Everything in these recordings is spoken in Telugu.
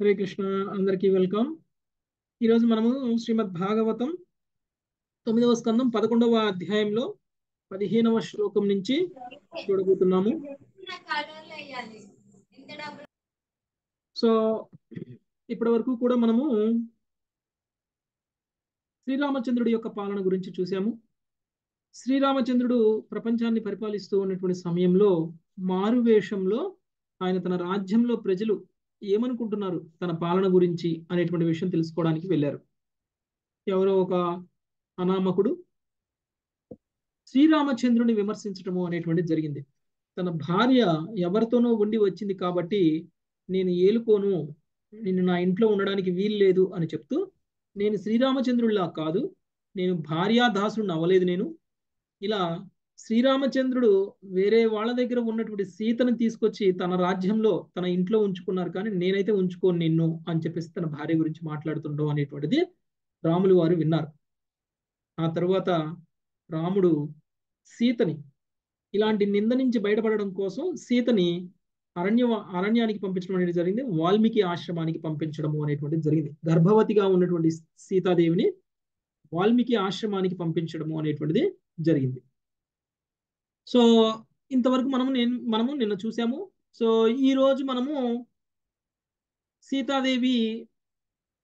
హరే కృష్ణ అందరికీ వెల్కమ్. ఈరోజు మనము శ్రీమద్ భాగవతం తొమ్మిదవ స్కందం పదకొండవ అధ్యాయంలో పదిహేనవ శ్లోకం నుంచి చూడబోతున్నాము. సో ఇప్పటి వరకు కూడా మనము శ్రీరామచంద్రుడి యొక్క పాలన గురించి చూసాము శ్రీరామచంద్రుడు ప్రపంచాన్ని పరిపాలిస్తూ ఉన్నటువంటి సమయంలో మారువేషంలో ఆయన తన రాజ్యంలో ప్రజలు ఏమనుకుంటున్నారు? తన పాలన గురించి అనేటువంటి విషయం తెలుసుకోవడానికి వెళ్ళారు. ఎవరో ఒక అనామకుడు శ్రీరామచంద్రుని విమర్శించటము అనేటువంటి జరిగింది. తన భార్య ఎవరితోనో ఉండి వచ్చింది కాబట్టి నేను ఏలుకోను నేను నా ఇంట్లో ఉండడానికి వీలు లేదు అని చెప్తూ నేను శ్రీరామచంద్రుడిలా కాదు నేను భార్యాదాసుడిని అవ్వలేదు నేను ఇలా శ్రీరామచంద్రుడు వేరే వాళ్ళ దగ్గర ఉన్నటువంటి సీతను తీసుకొచ్చి తన రాజ్యంలో తన ఇంట్లో ఉంచుకున్నారు కానీ నేనైతే ఉంచుకోను నిన్ను అని చెప్పేసి తన భార్య గురించి మాట్లాడుతుండవు అనేటువంటిది రాములు వారు విన్నారు. ఆ తర్వాత రాముడు సీతని ఇలాంటి నింద నుంచి బయటపడడం కోసం సీతని అరణ్య అరణ్యానికి పంపించడం అనేది జరిగింది వాల్మీకి ఆశ్రమానికి పంపించడము అనేటువంటిది జరిగింది. గర్భవతిగా ఉన్నటువంటి సీతాదేవిని వాల్మీకి ఆశ్రమానికి పంపించడము అనేటువంటిది జరిగింది. సో ఇంతవరకు మనము నేను మనము నిన్న చూసాము. సో ఈ రోజు మనము సీతాదేవి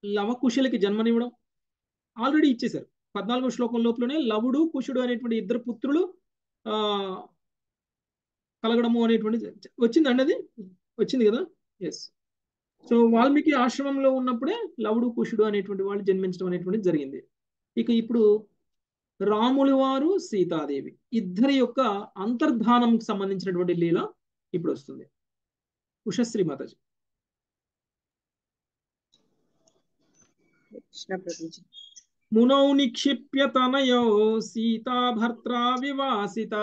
లవకుశులకి జన్మనివ్వడం ఆల్రెడీ ఇచ్చేశారు. పద్నాలుగో శ్లోకం లోపలనే లవుడు కుషుడు అనేటువంటి ఇద్దరు పుత్రులు ఆ కలగడము అనేటువంటి వచ్చిందండి అది? వచ్చింది కదా? ఎస్ సో వాల్మీకి ఆశ్రమంలో ఉన్నప్పుడే లవుడు కుషుడు అనేటువంటి వాళ్ళు జన్మించడం అనేటువంటిది జరిగింది. ఇక ఇప్పుడు రాములు వారు సీతాదేవి. ఇద్దరి యొక్క అంతర్ధానం సంబంధించినటువంటి లీల ఇప్పుడు వస్తుంది. ఉషశ్రీ మాతాజీ. మునౌ నిక్షిప్య తనయో సీతా భర్త్రా వివాసిత.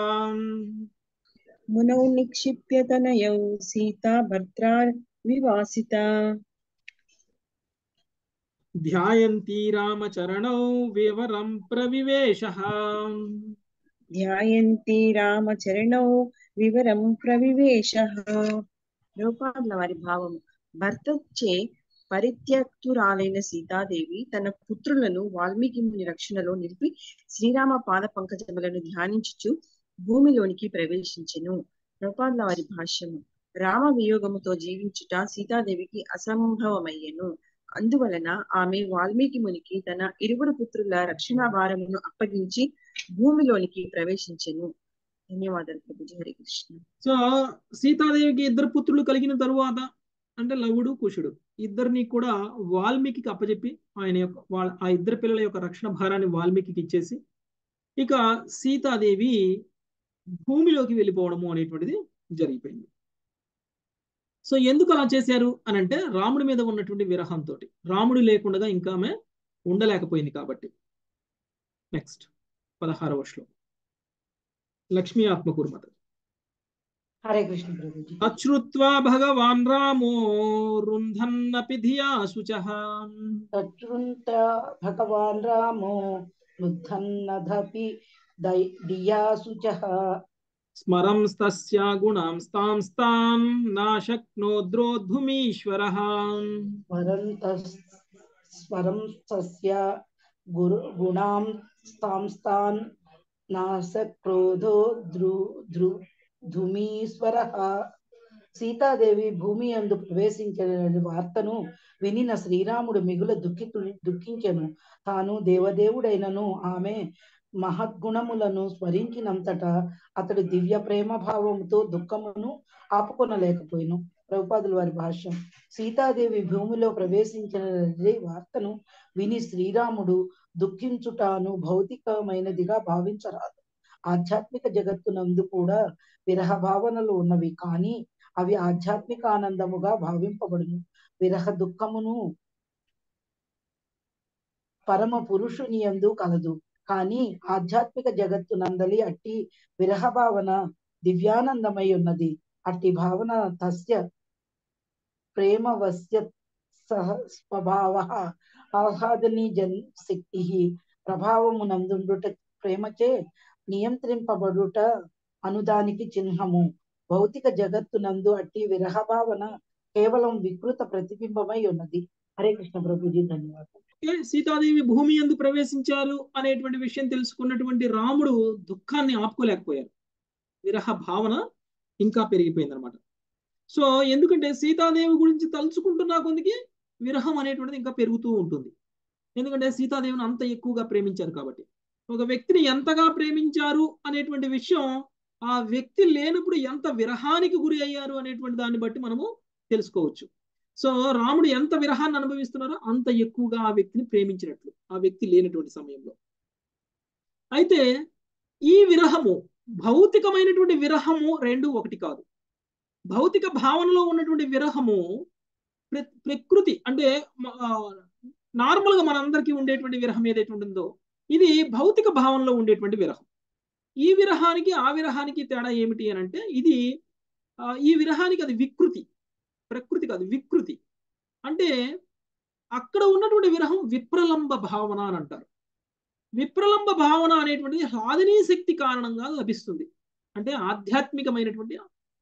మునౌ నిక్షిప్య తనయౌ సీతా భర్త్రా వివాసిత. ధ్యాయంతి రామచరణౌ వివరం ప్రవివేశ. ధ్యాయంతి రామచరణౌ వివరం ప్రవివేశ. రూపాల వారి భావం. భర్తచే పరిత్యక్తురాలైన సీతాదేవి తన పుత్రులను వాల్మీకి ముని రక్షణలో నిలిపి శ్రీరామ పాద పంకజములను ధ్యానించుచు భూమిలోనికి ప్రవేశించెను. రూపాల వారి భాష్యము. రామ వియోగముతో జీవించుట సీతాదేవికి అసంభవమయ్యను. అందువలన ఆమె వాల్మీకి మునికి తన ఇరువురు పుత్రుల రక్షణ భారమును అప్పగించి భూమిలోనికి ప్రవేశించెను. ధన్యవాదాలు ప్రభుజీ. హరి కృష్ణ. సో సీతాదేవికి ఇద్దరు పుత్రులు కలిగిన తరువాత అంటే లవుడు కుషుడు ఇద్దరిని కూడా వాల్మీకి అప్పచెప్పి ఆయన యొక్క వాళ్ళ ఆ ఇద్దరు పిల్లల యొక్క రక్షణ భారాన్ని వాల్మీకి ఇచ్చేసి ఇక సీతాదేవి భూమిలోకి వెళ్ళిపోవడము అనేటువంటిది జరిగిపోయింది. సో ఎందుకు అలా చేశారు అని అంటే రాముడి మీద ఉన్నటువంటి విరహంతో రాముడు లేకుండా ఇంకా ఆమె ఉండలేకపోయింది కాబట్టి. నెక్స్ట్ పదహారవ శ్లోకం. లక్ష్మీ ఆత్మకూరుమత. హరే కృష్ణ అశ్రుత్వా భగవాన్ రామో రుంధన్నపి ధియా శుచః. తృంత భగవాన్ రామో దియాసుచః స్మరంస్తస్యా గుణాంస్తాంస్తాం నాశక్నోద్రోద్ధుమీశ్వరः స్మరంత స్వరం తస్య గుణాం స్తాంస్తాన్ నాస క్రోధో ధ్రు ధ్రు ధుమీశ్వర సీతాదేవి భూమి అందు ప్రవేశించిన వార్తను వినిన శ్రీరాముడు మిగుల దుఃఖి దుఃఖించెను. తాను దేవదేవుడైనను. ఆమె మహద్గుణములను స్మరించినంతట అతడు దివ్య ప్రేమ భావముతో దుఃఖమును ఆపుకొనలేకపోయిను. ప్రభుపాదుల వారి భాష్యం. సీతాదేవి భూమిలో ప్రవేశించిన వార్తను విని శ్రీరాముడు దుఃఖించుటాను భౌతికమైనదిగా భావించరాదు. ఆధ్యాత్మిక జగత్తునందు కూడా విరహ భావనలు ఉన్నవి కానీ అవి ఆధ్యాత్మిక ఆనందముగా భావింపబడును. విరహ దుఃఖమును పరమ పురుషుని యందు కలదు. కానీ ఆధ్యాత్మిక జగత్తు నందలి అట్టి విరహ భావన దివ్యానందమై ఉన్నది అట్టి భావన తస్య ప్రేమవస్య సహ స్వభావ ఆహ్లాదని జన్ శక్తి ప్రభావము నందుండుట ప్రేమచే నియంత్రింపబడుట అనుదానికి చిహ్నము. భౌతిక జగత్తునందు అట్టి విరహ భావన కేవలం వికృత ప్రతిబింబమై ఉన్నది. హరే కృష్ణ ప్రభుజీ ధన్యవాదాలు. సీతాదేవి భూమి ఎందు ప్రవేశించారు అనేటువంటి విషయం తెలుసుకున్నటువంటి రాముడు దుఃఖాన్ని ఆపుకోలేకపోయారు. విరహ భావన ఇంకా పెరిగిపోయింది అనమాట సో ఎందుకంటే సీతాదేవి గురించి తలుచుకుంటున్న కొద్దికి విరహం అనేటువంటిది ఇంకా పెరుగుతూ ఉంటుంది. ఎందుకంటే సీతాదేవిని అంత ఎక్కువగా ప్రేమించారు కాబట్టి. ఒక వ్యక్తిని ఎంతగా ప్రేమించారు అనేటువంటి విషయం ఆ వ్యక్తి లేనప్పుడు ఎంత విరహానికి గురి అయ్యారు అనేటువంటి దాన్ని బట్టి మనము తెలుసుకోవచ్చు. సో రాముడు ఎంత విరహాన్ని అనుభవిస్తున్నారో అంత ఎక్కువగా ఆ వ్యక్తిని ప్రేమించినట్లు ఆ వ్యక్తి లేనటువంటి సమయంలో. అయితే ఈ విరహము భౌతికమైనటువంటి విరహము రెండు ఒకటి కాదు. భౌతిక భావనలో ఉన్నటువంటి విరహము ప్రకృతి అంటే నార్మల్గా మనందరికీ ఉండేటువంటి విరహం ఏదైతే ఉంటుందో ఇది భౌతిక భావనలో ఉండేటువంటి విరహం. ఈ విరహానికి ఆ విరహానికి తేడా ఏమిటి అని అంటే ఇది ఈ విరహానికి అది వికృతి. ప్రకృతి కాదు వికృతి. అంటే అక్కడ ఉన్నటువంటి విరహం విప్రలంబ భావన అని అంటారు. విప్రలంబ భావన అనేటువంటిది సాధనీ శక్తి కారణంగా లభిస్తుంది. అంటే ఆధ్యాత్మికమైనటువంటి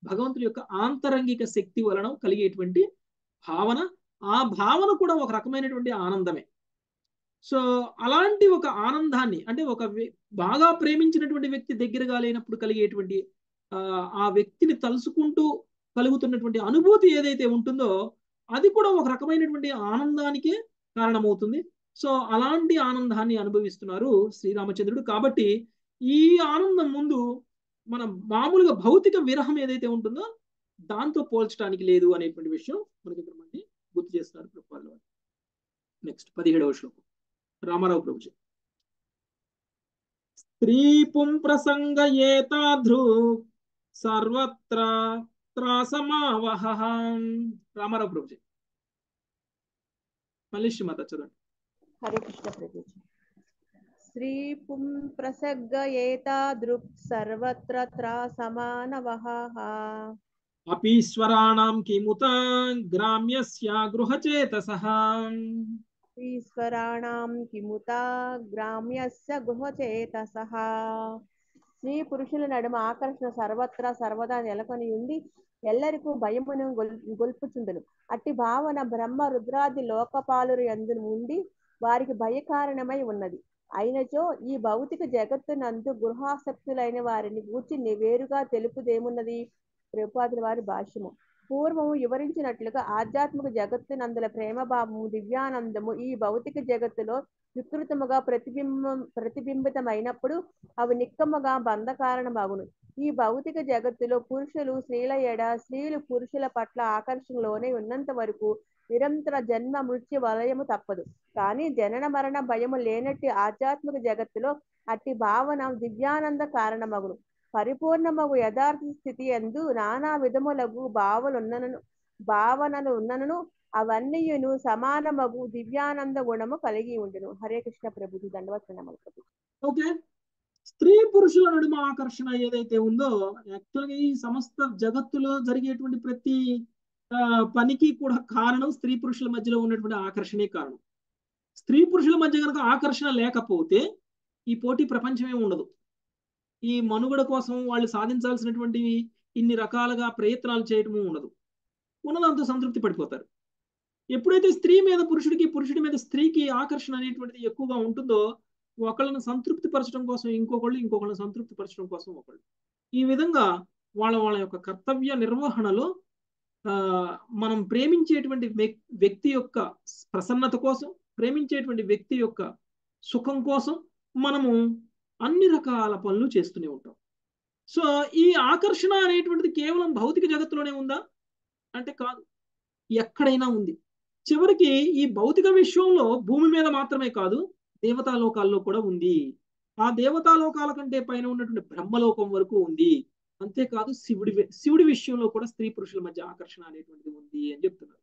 భగవంతుడి యొక్క ఆంతరంగిక శక్తి వలన కలిగేటువంటి భావన. ఆ భావన కూడా ఒక రకమైనటువంటి ఆనందమే. సో అలాంటి ఒక ఆనందాన్ని అంటే ఒక బాగా ప్రేమించినటువంటి వ్యక్తి దగ్గరగా లేనప్పుడు కలిగేటువంటి ఆ వ్యక్తిని తలుసుకుంటూ కలుగుతున్నటువంటి అనుభూతి ఏదైతే ఉంటుందో అది కూడా ఒక రకమైనటువంటి ఆనందానికే కారణమవుతుంది. సో అలాంటి ఆనందాన్ని అనుభవిస్తున్నారు శ్రీరామచంద్రుడు. కాబట్టి ఈ ఆనందం ముందు మన మామూలుగా భౌతిక విరహం ఏదైతే ఉంటుందో దాంతో పోల్చడానికి లేదు అనేటువంటి విషయం మనకి ఇక్కడ గుర్తు చేస్తున్నారు ప్రభుత్వాలు నెక్స్ట్ పదిహేడవ శ్లోకం. రామారావు ప్రభుజీ. స్త్రీ పుం ప్రసంగ ఏతాధృ సర్వత్ర త్రాసమావహ రామారావు ప్రభుజీ మళ్ళీ శ్రీమాత చదవండి హరే కృష్ణ ప్రభుజీ శ్రీ పుం ప్రసగ్గ ఏతాదృక్ సర్వత్ర త్రాసమానవః అపీశ్వరాణం కిముత గ్రామ్యస్య గృహచేతసః ఈశ్వరాణం కిముత గ్రామ్యస్య గృహచేతసః స్త్రీ పురుషుల నడుమ ఆకర్షణ సర్వత్రా సర్వదా నెలకొని ఉండి ఎల్లరికూ భయమును గొల్పుచుండును. అట్టి భావన బ్రహ్మ రుద్రాది లోకపాలురు ఎందు ఉండి వారికి భయకారణమై ఉన్నది. అయినచో ఈ భౌతిక జగత్తునందు గృహాసక్తులైన వారిని గూర్చి వేరుగా తెలుపుదేమున్నది? ప్రభుపాదుల వారి భాష్యము. పూర్వము వివరించినట్లుగా ఆధ్యాత్మిక జగత్తునందుల ప్రేమభావము దివ్యానందము ఈ భౌతిక జగత్తులో వికృతముగా ప్రతిబింబం ప్రతిబింబితమైనప్పుడు అవి నిక్కముగా బంధకారణమగును. ఈ భౌతిక జగత్తులో పురుషులు స్త్రీల ఎడ స్త్రీలు పురుషుల పట్ల ఆకర్షణలోనే ఉన్నంత వరకు నిరంతర జన్మ మృత్యు వలయము తప్పదు. కానీ జనన మరణ భయము లేనట్టి ఆధ్యాత్మిక జగత్తులో అట్టి భావన దివ్యానంద కారణమగును. పరిపూర్ణమగు యథార్థ స్థితి ఎందు నానా విధములగు భావలున్నను భావనలు ఉన్నను అవన్నీయును సమానమగు దివ్యానంద గుణము కలిగి ఉండును. హరే కృష్ణ ప్రభుజీ. ప్రభు ఓకే. స్త్రీ పురుషుల నడుమ ఆకర్షణ ఏదైతే ఉందో యాక్చువల్గా ఈ సమస్త జగత్తులో జరిగేటువంటి ప్రతి పనికి కూడా కారణం స్త్రీ పురుషుల మధ్యలో ఉన్నటువంటి ఆకర్షణే కారణం. స్త్రీ పురుషుల మధ్య కనుక ఆకర్షణ లేకపోతే ఈ పోటీ ప్రపంచమే ఉండదు. ఈ మనుగడ కోసం వాళ్ళు సాధించాల్సినటువంటివి ఇన్ని రకాలుగా ప్రయత్నాలు చేయటము ఉండదు. ఉన్నదంతా సంతృప్తి పడిపోతారు. ఎప్పుడైతే స్త్రీ మీద పురుషుడికి పురుషుడి మీద స్త్రీకి ఆకర్షణ అనేటువంటిది ఎక్కువగా ఉంటుందో ఒకళ్ళని సంతృప్తి పరచడం కోసం ఇంకొకళ్ళు ఇంకొకళ్ళని సంతృప్తి పరచడం కోసం ఒకళ్ళు. ఈ విధంగా వాళ్ళ వాళ్ళ యొక్క కర్తవ్య నిర్వహణలో మనం ప్రేమించేటువంటి వ్యక్తి యొక్క ప్రసన్నత కోసం ప్రేమించేటువంటి వ్యక్తి యొక్క సుఖం కోసం మనము అన్ని రకాల పనులు చేస్తూనే ఉంటాం. సో ఈ ఆకర్షణ అనేటువంటిది కేవలం భౌతిక జగత్తులోనే ఉందా? అంటే కాదు. ఎక్కడైనా ఉంది. చివరికి ఈ భౌతిక విశ్వంలో భూమి మీద మాత్రమే కాదు దేవతాలోకాల్లో కూడా ఉంది. ఆ దేవతాలోకాల కంటే పైన ఉన్నటువంటి బ్రహ్మలోకం వరకు ఉంది. అంతేకాదు శివుడి శివుడి విషయంలో కూడా స్త్రీ పురుషుల మధ్య ఆకర్షణ అనేటువంటిది ఉంది అని చెప్తున్నారు.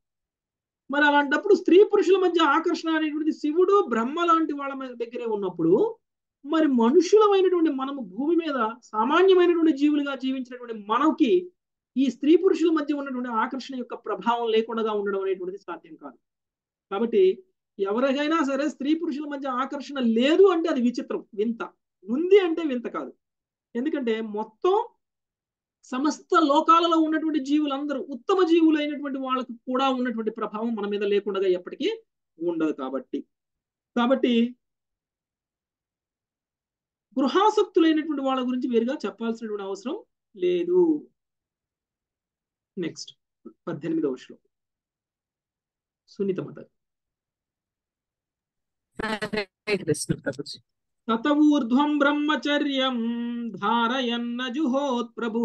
మరి అలాంటప్పుడు స్త్రీ పురుషుల మధ్య ఆకర్షణ అనేటువంటిది శివుడు బ్రహ్మ లాంటి వాళ్ళ దగ్గరే ఉన్నప్పుడు మరి మనుషులమైనటువంటి మనము భూమి మీద సామాన్యమైనటువంటి జీవులుగా జీవించినటువంటి మనకి ఈ స్త్రీ పురుషుల మధ్య ఉన్నటువంటి ఆకర్షణ యొక్క ప్రభావం లేకుండా ఉండడం అనేటువంటిది సాధ్యం కాదు. కాబట్టి ఎవరికైనా సరే స్త్రీ పురుషుల మధ్య ఆకర్షణ లేదు అంటే అది విచిత్రం వింత. ఉంది అంటే వింత కాదు. ఎందుకంటే మొత్తం సమస్త లోకాలలో ఉన్నటువంటి జీవులందరూ ఉత్తమ జీవులు అయినటువంటి వాళ్ళకు కూడా ఉన్నటువంటి ప్రభావం మన మీద లేకుండా ఎప్పటికీ ఉండదు కాబట్టి. కాబట్టి గృహాసక్తులైనటువంటి వాళ్ళ గురించి వేరుగా చెప్పాల్సినటువంటి అవసరం లేదు. నెక్స్ట్ పద్దెనిమిదవ శ్లోకం. సునీత మత. హరే ఊర్ధ్వం బ్రహ్మచర్యం ధారయన్న జుహోత్ ప్రభు.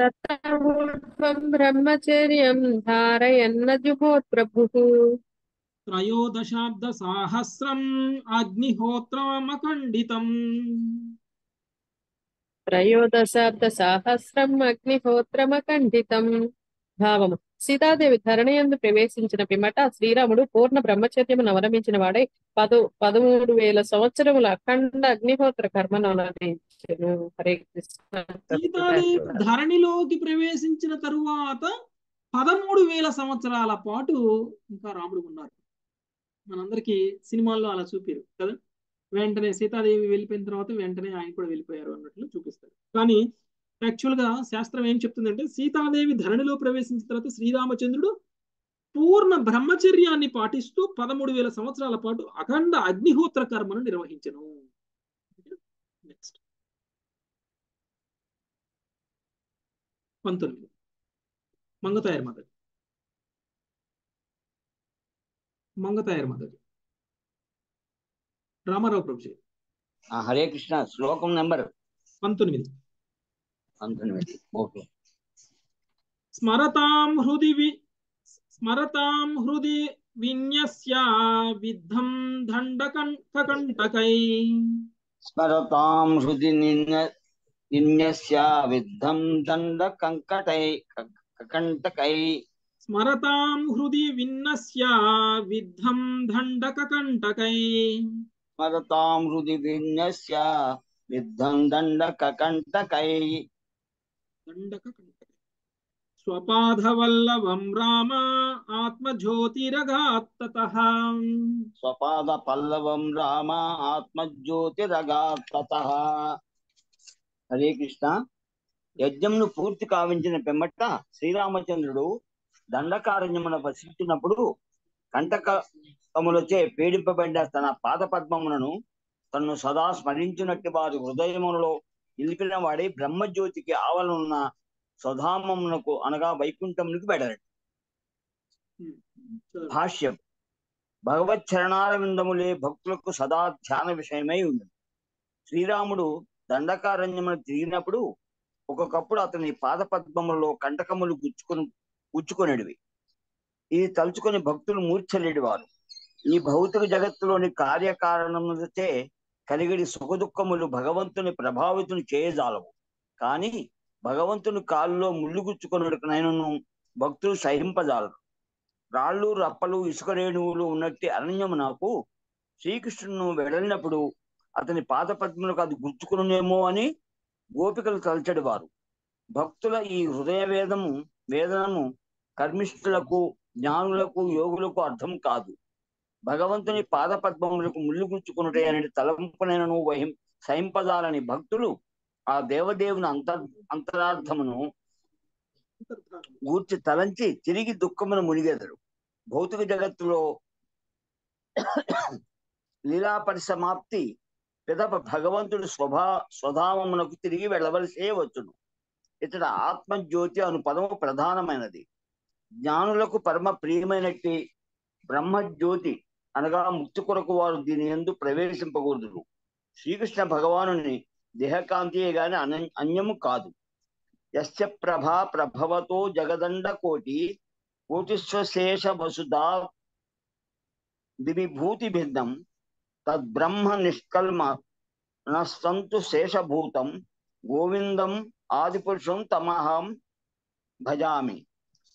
తత్వం బ్రహ్మచర్యం ధారయన్న జుహోత్ ప్రభు. త్రయోదశాబ్ద సాహస్రం అగ్నిహోత్రమఖండితం త్రయోదశాబ్ద సాహస్రం అగ్నిహోత్రమఖండితం భావము సీతాదేవి ధరణియందు ప్రవేశించిన పిమ్మట శ్రీరాముడు పూర్ణ బ్రహ్మచర్యమును అవలంబించిన వాడై పదు పదమూడు వేల సంవత్సరముల అఖండ అగ్నిహోత్ర కర్మను. హరే కృష్ణ. సీతాదేవి ధరణిలోకి ప్రవేశించిన తరువాత పదమూడు వేల సంవత్సరాల పాటు ఇంకా రాముడు ఉన్నారు. మనందరికీ సినిమాల్లో అలా చూపారు కదా. వెంటనే సీతాదేవి వెళ్ళిపోయిన తర్వాత వెంటనే ఆయన కూడా వెళ్ళిపోయారు అన్నట్లు చూపిస్తారు. కానీ యాక్చువల్గా శాస్త్రం ఏం చెప్తుందంటే సీతాదేవి ధరణిలో ప్రవేశించిన తర్వాత శ్రీరామచంద్రుడు పూర్ణ బ్రహ్మచర్యాన్ని పాటిస్తూ పదమూడు వేల సంవత్సరాల పాటు అఖండ అగ్నిహోత్ర కర్మను నిర్వహించను. నెక్స్ట్ పంతొమ్మిది. మంగతాయర్ మదర్ మంగతాయర్ మదర్ రామారావు ప్రభుజీ ఆ, హరే కృష్ణ శ్లోకం నెంబర్ పంతొమ్మిది పంతొమ్మిది ఓకే స్మరతాం హృది వి స్మరతాం హృది విన్యస్య విద్ధం దండకంఠకంటకై స్మరతాం హృది నిన్న నిన్యస్య విద్ధం దండ కంకటై కంటకై స్మరతాం హృది విన్నస్య విద్ధం దండకంటకై స్మరతాం హృది విన్యస్య విద్ధం దండ కంటకై దండకంటకై స్వపాధవల్లభం రామ ఆత్మజ్యోతిరగాత్తతః స్వపాద పల్లవం రామ ఆత్మజ్యోతిరగాత్త హరే కృష్ణ యజ్ఞంను పూర్తి కావించిన పిమ్మట శ్రీరామచంద్రుడు దండకారణ్యమున వసించినప్పుడు కంటకములచే పీడింపబడిన తన పాద పద్మములను తన్ను సదా స్మరించినట్టు వారి హృదయములలో నిలిపిన వాడి బ్రహ్మజ్యోతికి ఆవలనున్న స్వధామమునకు అనగా వైకుంఠమునికి వెళ్ళాడు భాష్యం. భగవత్ చరణారవిందములే భక్తులకు సదా ధ్యాన విషయమై ఉంది. శ్రీరాముడు దండకారణ్యమును తిరిగినప్పుడు ఒక్కొక్కప్పుడు అతని పాద పద్మములలో కంటకములు గుచ్చుకొని గుచ్చుకొనిడివి ఇది తలుచుకొని భక్తులు మూర్ఛలేడివారు. ఈ భౌతిక జగత్తులోని కార్యకారణములచే కలిగిడి సుఖదుఖములు భగవంతుని ప్రభావితుని చేయజాలవు. కానీ భగవంతుని కాలులో ముళ్ళుగుచ్చుకొనుడుకునైనను భక్తులు సహింపజాలరు. రాళ్ళు రప్పలు ఇసుక రేణువులు ఉన్నట్టి అరణ్యము నాకు శ్రీకృష్ణును వెడలినప్పుడు అతని పాద పద్మలకు అది గుచ్చుకునేమో అని గోపికలు తలచడి వారు భక్తుల ఈ హృదయ వేదము వేదనము కర్మిష్ఠులకు జ్ఞానులకు యోగులకు అర్థం కాదు. భగవంతుని పాద పద్మములకు ముళ్ళు గుచ్చుకున్నటే అనే తలంపునైనను వహిం సహింపజాలని భక్తులు ఆ దేవదేవుని అంతర్ అంతరార్థమును గూర్చి తలంచి తిరిగి దుఃఖమును మునిగెదరు. భౌతిక జగత్తులో లీలా పరిసమాప్తి పిదప భగవంతుడు స్వభా స్వధామమునకు తిరిగి వెళ్ళవలసే వచ్చును. ఇతడ ఆత్మజ్యోతి అను పదము ప్రధానమైనది. జ్ఞానులకు పరమ ప్రియమైనట్టి బ్రహ్మజ్యోతి అనగా ముక్తి కొరకు వారు దీని ఎందు ప్రవేశింపకూడదు శ్రీకృష్ణ భగవాను దేహకాంతియే గాని అన అన్యము కాదు. యస్య ప్రభా ప్రభవతో జగదండ కోటి కోటిశ్వశేష వసుధా దివిభూతి భిన్నం తద్బ్రహ్మ నిష్కల్మ నస్తంతు శేషభూతం గోవిందం ఆదిపురుషం తమహం భజామి.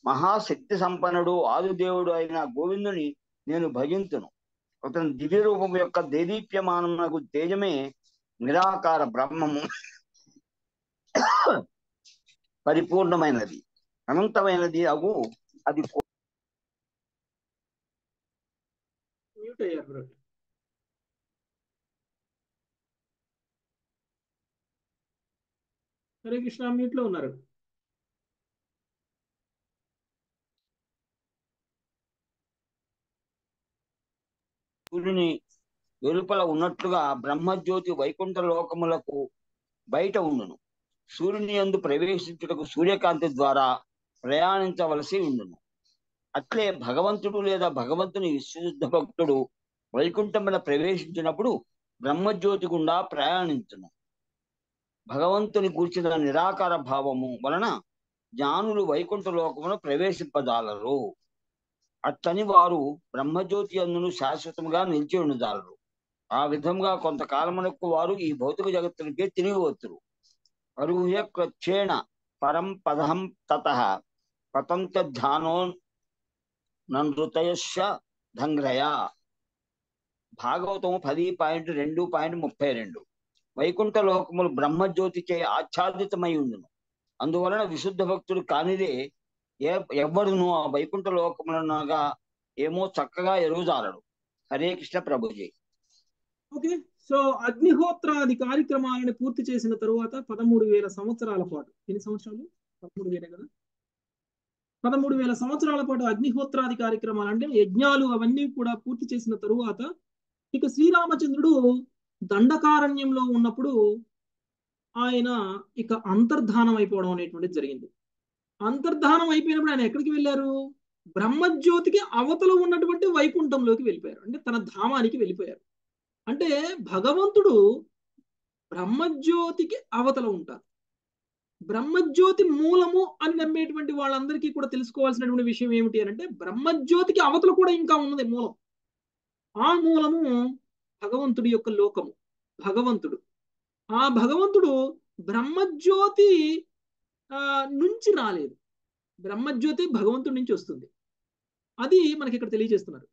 మహాశక్తి సంపన్నుడు ఆదిదేవుడు అయిన గోవిందుని నేను భజింతును. అతని దివ్య రూపం యొక్క దేదీప్యమానమునకు తేజమే నిరాకార బ్రహ్మము. పరిపూర్ణమైనది. అనంతమైనది అగు అది మ్యూట్ అయ్యారు. హరే కృష్ణ మీట్లో ఉన్నారు. సూర్యుని వెలుపల ఉన్నట్లుగా బ్రహ్మజ్యోతి వైకుంఠ లోకములకు బయట ఉండును. సూర్యుని యందు ప్రవేశించుటకు సూర్యకాంతి ద్వారా ప్రయాణించవలసి ఉండును. అట్లే భగవంతుడు లేదా భగవంతుని విశ్వశుద్ధ భక్తుడు వైకుంఠమున ప్రవేశించినప్పుడు బ్రహ్మజ్యోతి గుండా ప్రయాణించును. భగవంతుని కూర్చిన నిరాకార భావము వలన జ్ఞానులు వైకుంఠ లోకమును ప్రవేశింపదాలరు అట్టని వారు బ్రహ్మజ్యోతి అందును శాశ్వతంగా నిలిచి ఉండదాలరు ఆ విధంగా కొంతకాలమునకు వారు ఈ భౌతిక జగత్తునికే తిరిగి వస్తురు అరుహ్య క్రచ్చేణ పరం పదహం తత పతంత ధ్యానో నృతయశ ధంగ్రయ. భాగవతము పది పాయింట్ రెండు పాయింట్ ముప్పై రెండు. వైకుంఠ లోకములు బ్రహ్మజ్యోతిచే ఆచ్ఛాదితమై ఉండును. అందువలన విశుద్ధ భక్తుడు కానిదే ఏ ఎవ్వడును ఆ వైకుంఠ లోకములనగా ఏమో చక్కగా ఎరుగుదారడు హరే కృష్ణ ప్రభుజీ. ఓకే సో అగ్నిహోత్రాది కార్యక్రమాలను పూర్తి చేసిన తరువాత పదమూడు వేల సంవత్సరాల పాటు ఎన్ని సంవత్సరాలు? పదమూడు వేలే కదా? పదమూడు వేల సంవత్సరాల పాటు అగ్నిహోత్రాది కార్యక్రమాలు అంటే యజ్ఞాలు అవన్నీ కూడా పూర్తి చేసిన తరువాత ఇక శ్రీరామచంద్రుడు దండకారణ్యంలో ఉన్నప్పుడు ఆయన ఇక అంతర్ధానం అయిపోవడం అనేటువంటిది జరిగింది. అంతర్ధానం అయిపోయినప్పుడు ఆయన ఎక్కడికి వెళ్ళారు? బ్రహ్మజ్యోతికి అవతల ఉన్నటువంటి వైకుంఠంలోకి వెళ్ళిపోయారు. అంటే తన ధామానికి వెళ్ళిపోయారు. అంటే భగవంతుడు బ్రహ్మజ్యోతికి అవతల ఉంటారు. బ్రహ్మజ్యోతి మూలము అని నమ్మేటువంటి వాళ్ళందరికీ కూడా తెలుసుకోవాల్సినటువంటి విషయం ఏమిటి అని అంటే బ్రహ్మజ్యోతికి అవతల కూడా ఇంకా ఉన్నది మూలం. ఆ మూలము భగవంతుడి యొక్క లోకము భగవంతుడు. ఆ భగవంతుడు బ్రహ్మజ్యోతి ఆ నుంచి రాలేదు. బ్రహ్మజ్యోతి భగవంతుడి నుంచి వస్తుంది. అది మనకి ఇక్కడ తెలియజేస్తున్నారు.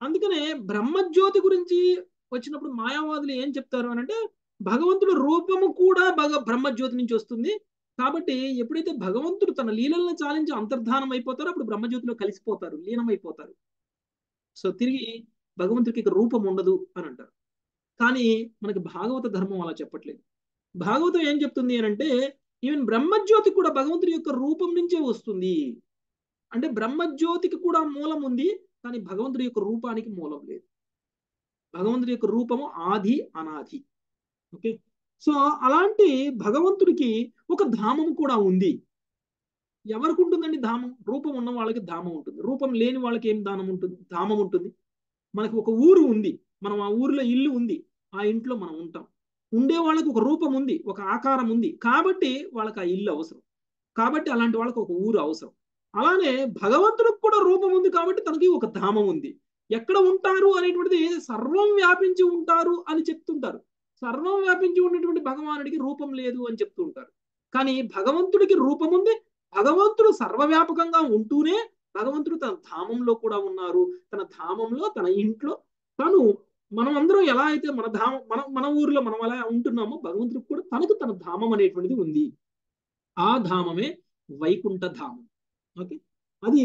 అందుకనే బ్రహ్మజ్యోతి గురించి వచ్చినప్పుడు మాయావాదులు ఏం చెప్తారు అని అంటే భగవంతుడు రూపము కూడా భగ బ్రహ్మజ్యోతి నుంచి వస్తుంది. కాబట్టి ఎప్పుడైతే భగవంతుడు తన లీలలను చాలించి అంతర్ధానం అయిపోతారో అప్పుడు బ్రహ్మజ్యోతిలో కలిసిపోతారు లీనమైపోతారు. సో తిరిగి భగవంతుడికి ఇక రూపం ఉండదు అని అంటారు. కానీ మనకి భాగవత ధర్మం అలా చెప్పట్లేదు. భాగవతం ఏం చెప్తుంది అని అంటే ఈవెన్ బ్రహ్మజ్యోతి కూడా భగవంతుడి యొక్క రూపం నుంచే వస్తుంది. అంటే బ్రహ్మజ్యోతికి కూడా మూలం ఉంది కానీ భగవంతుడి యొక్క రూపానికి మూలం లేదు. భగవంతుడి యొక్క రూపము ఆది అనాది. ఓకే? సో అలాంటి భగవంతుడికి ఒక ధామం కూడా ఉంది. ఎవరికి ఉంటుందండి ధామం? రూపం ఉన్న వాళ్ళకి ధామం ఉంటుంది. రూపం లేని వాళ్ళకి ఏం దానం ఉంటుంది? ధామం ఉంటుంది. మనకి ఒక ఊరు ఉంది. మనం ఆ ఊరిలో ఇల్లు ఉంది. ఆ ఇంట్లో మనం ఉంటాం. ఉండే వాళ్ళకి ఒక రూపం ఉంది. ఒక ఆకారం ఉంది. కాబట్టి వాళ్ళకి ఆ ఇల్లు అవసరం. కాబట్టి అలాంటి వాళ్ళకి ఒక ఊరు అవసరం. అలానే భగవంతుడికి కూడా రూపం ఉంది కాబట్టి తనకి ఒక ధామం ఉంది. ఎక్కడ ఉంటారు అనేటువంటిది సర్వం వ్యాపించి ఉంటారు అని చెప్తుంటారు. సర్వం వ్యాపించి ఉన్నటువంటి భగవానుడికి రూపం లేదు అని చెప్తూ ఉంటారు కానీ భగవంతుడికి రూపం ఉంది. భగవంతుడు సర్వవ్యాపకంగా ఉంటూనే భగవంతుడు తన ధామంలో కూడా ఉన్నారు. తన ధామంలో తన ఇంట్లో తను మనం అందరం ఎలా అయితే మన ధామం మన మన ఊరిలో మనం అలా ఉంటున్నామో భగవంతుడికి కూడా తనకు తన ధామం అనేటువంటిది ఉంది. ఆ ధామమే వైకుంఠ ధామం. ఓకే? అది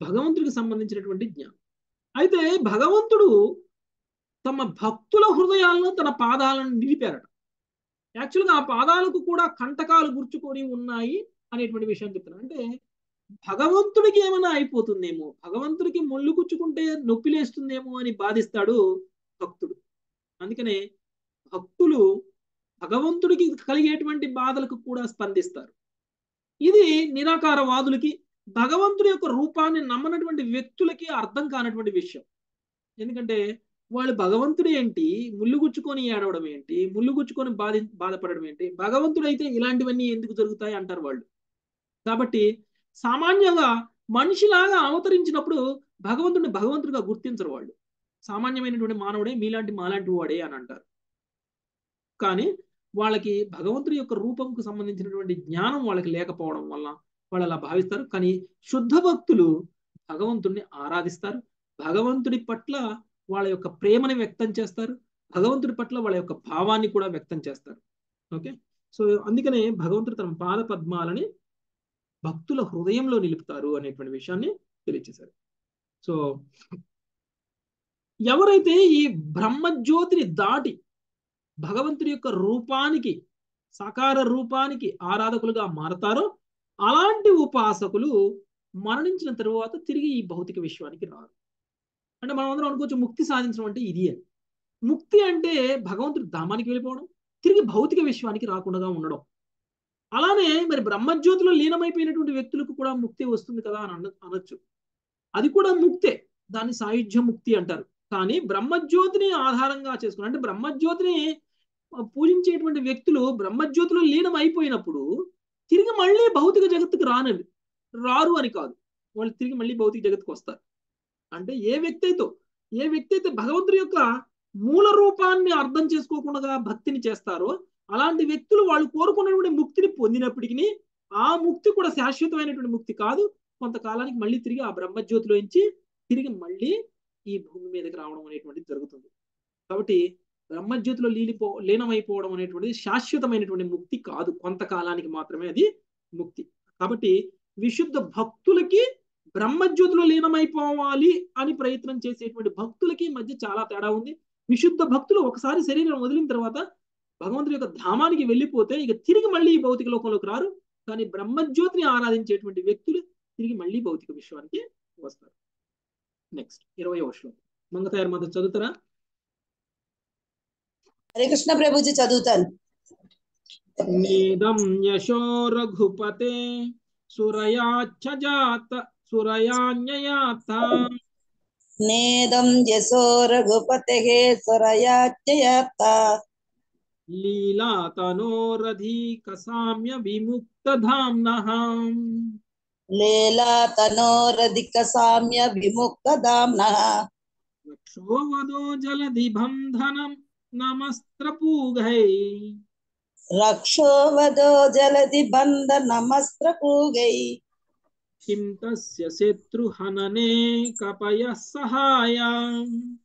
భగవంతుడికి సంబంధించినటువంటి జ్ఞానం. అయితే భగవంతుడు తమ భక్తుల హృదయాలను తన పాదాలను నిలిపారట. యాక్చువల్గా ఆ పాదాలకు కూడా కంటకాలు గుర్చుకొని ఉన్నాయి అనేటువంటి విషయం చెప్తున్నాను అంటే భగవంతుడికి ఏమైనా అయిపోతుందేమో? భగవంతుడికి ముళ్ళు గుచ్చుకుంటే నొప్పి లేస్తుందేమో అని బాధిస్తాడు భక్తుడు. అందుకనే భక్తులు భగవంతుడికి కలిగేటువంటి బాధలకు కూడా స్పందిస్తారు. ఇది నిరాకారవాదులకి భగవంతుడి యొక్క రూపాన్ని నమ్మనటువంటి వ్యక్తులకి అర్థం కానటువంటి విషయం. ఎందుకంటే వాళ్ళు భగవంతుడు ఏంటి? ముళ్ళు గుచ్చుకొని ఏడవడం ఏంటి? ముళ్ళు గుచ్చుకొని బాధ బాధపడడం ఏంటి? భగవంతుడు అయితే ఇలాంటివన్నీ ఎందుకు జరుగుతాయి అంటారు వాళ్ళు. కాబట్టి సామాన్యంగా మనిషిలాగా అవతరించినప్పుడు భగవంతుడిని భగవంతుడిగా గుర్తించరు వాళ్ళు. సామాన్యమైనటువంటి మానవుడే మీలాంటి మాలాంటి వాడే అని అంటారు. కానీ వాళ్ళకి భగవంతుడి యొక్క రూపంకు సంబంధించినటువంటి జ్ఞానం వాళ్ళకి లేకపోవడం వల్ల వాళ్ళు అలా భావిస్తారు. కానీ శుద్ధ భక్తులు భగవంతుడిని ఆరాధిస్తారు. భగవంతుడి పట్ల వాళ్ళ యొక్క ప్రేమని వ్యక్తం చేస్తారు. భగవంతుడి పట్ల వాళ్ళ యొక్క భావాన్ని కూడా వ్యక్తం చేస్తారు. ఓకే? సో అందుకనే భగవంతుడు తన పాద పద్మాలని భక్తుల హృదయంలో నిలుపుతారు అనేటువంటి విషయాన్ని తెలియచేశారు. సో ఎవరైతే ఈ బ్రహ్మజ్యోతిని దాటి భగవంతుడి యొక్క రూపానికి సాకార రూపానికి ఆరాధకులుగా మారతారో అలాంటి ఉపాసకులు మరణించిన తరువాత తిరిగి ఈ భౌతిక విశ్వానికి రారు. అంటే మనం అందరం అనుకోవచ్చు ముక్తి సాధించడం అంటే ఇది. అని ముక్తి అంటే భగవంతుడు ధామానికి వెళ్ళిపోవడం తిరిగి భౌతిక విశ్వానికి రాకుండా ఉండడం. అలానే మరి బ్రహ్మజ్యోతిలో లీనమైపోయినటువంటి వ్యక్తులకు కూడా ముక్తి వస్తుంది కదా అని అన అనొచ్చు. అది కూడా ముక్తే. దాన్ని సాయుధ్య ముక్తి అంటారు. కానీ బ్రహ్మజ్యోతిని ఆధారంగా చేసుకుని అంటే బ్రహ్మజ్యోతిని పూజించేటువంటి వ్యక్తులు బ్రహ్మజ్యోతిలో లీనం అయిపోయినప్పుడు తిరిగి మళ్ళీ భౌతిక జగత్తుకు రానవి. రారు అని కాదు. వాళ్ళు తిరిగి మళ్ళీ భౌతిక జగత్తుకు వస్తారు. అంటే ఏ వ్యక్తి అయితే ఏ వ్యక్తి అయితే భగవంతుడి యొక్క మూల రూపాన్ని అర్థం చేసుకోకుండా భక్తిని చేస్తారో అలాంటి వ్యక్తులు వాళ్ళు కోరుకున్నటువంటి ముక్తిని పొందినప్పటికీ ఆ ముక్తి కూడా శాశ్వతమైనటువంటి ముక్తి కాదు. కొంతకాలానికి మళ్ళీ తిరిగి ఆ బ్రహ్మజ్యోతిలోంచి తిరిగి మళ్ళీ ఈ భూమి మీదకి రావడం అనేటువంటిది జరుగుతుంది. కాబట్టి బ్రహ్మజ్యోతిలో లీలిపో లీనమైపోవడం అనేటువంటిది శాశ్వతమైనటువంటి ముక్తి కాదు. కొంతకాలానికి మాత్రమే అది ముక్తి. కాబట్టి విశుద్ధ భక్తులకి బ్రహ్మజ్యోతిలో లీనమైపోవాలి అని ప్రయత్నం చేసేటువంటి భక్తులకి మధ్య చాలా తేడా ఉంది. విశుద్ధ భక్తులు ఒకసారి శరీరం వదిలిన తర్వాత భగవంతుడి యొక్క ధామానికి వెళ్ళిపోతే ఇక తిరిగి మళ్ళీ ఈ భౌతిక లోకంలోకి రారు. కానీ బ్రహ్మజ్యోతిని ఆరాధించేటువంటి వ్యక్తులు తిరిగి మళ్ళీ భౌతిక విశ్వానికి వస్తారు. నెక్స్ట్ ఇరవై శ్లోకం. మంగతాయారు మాత చదువుతారా? హరే కృష్ణ ప్రభుజీ చదువుతాను. నేదం యశో రఘుపతే సురయాచ్చ జాత సురయాన్యయాత నేదం యశో రఘుపతే సురయాత్యయాత लीला तनोरधिकसाम्य विमुक्त धाम लीला तनोरधिकसाम्य विमुक्त धाम्नः रक्षोवदो जलधिभं धनं नमस्त्रपूगै। रक्षोवदो जलधि नमस्त्र नमस्त्रपूगै किं तस्य शत्रुहनने कपय सहायाम्।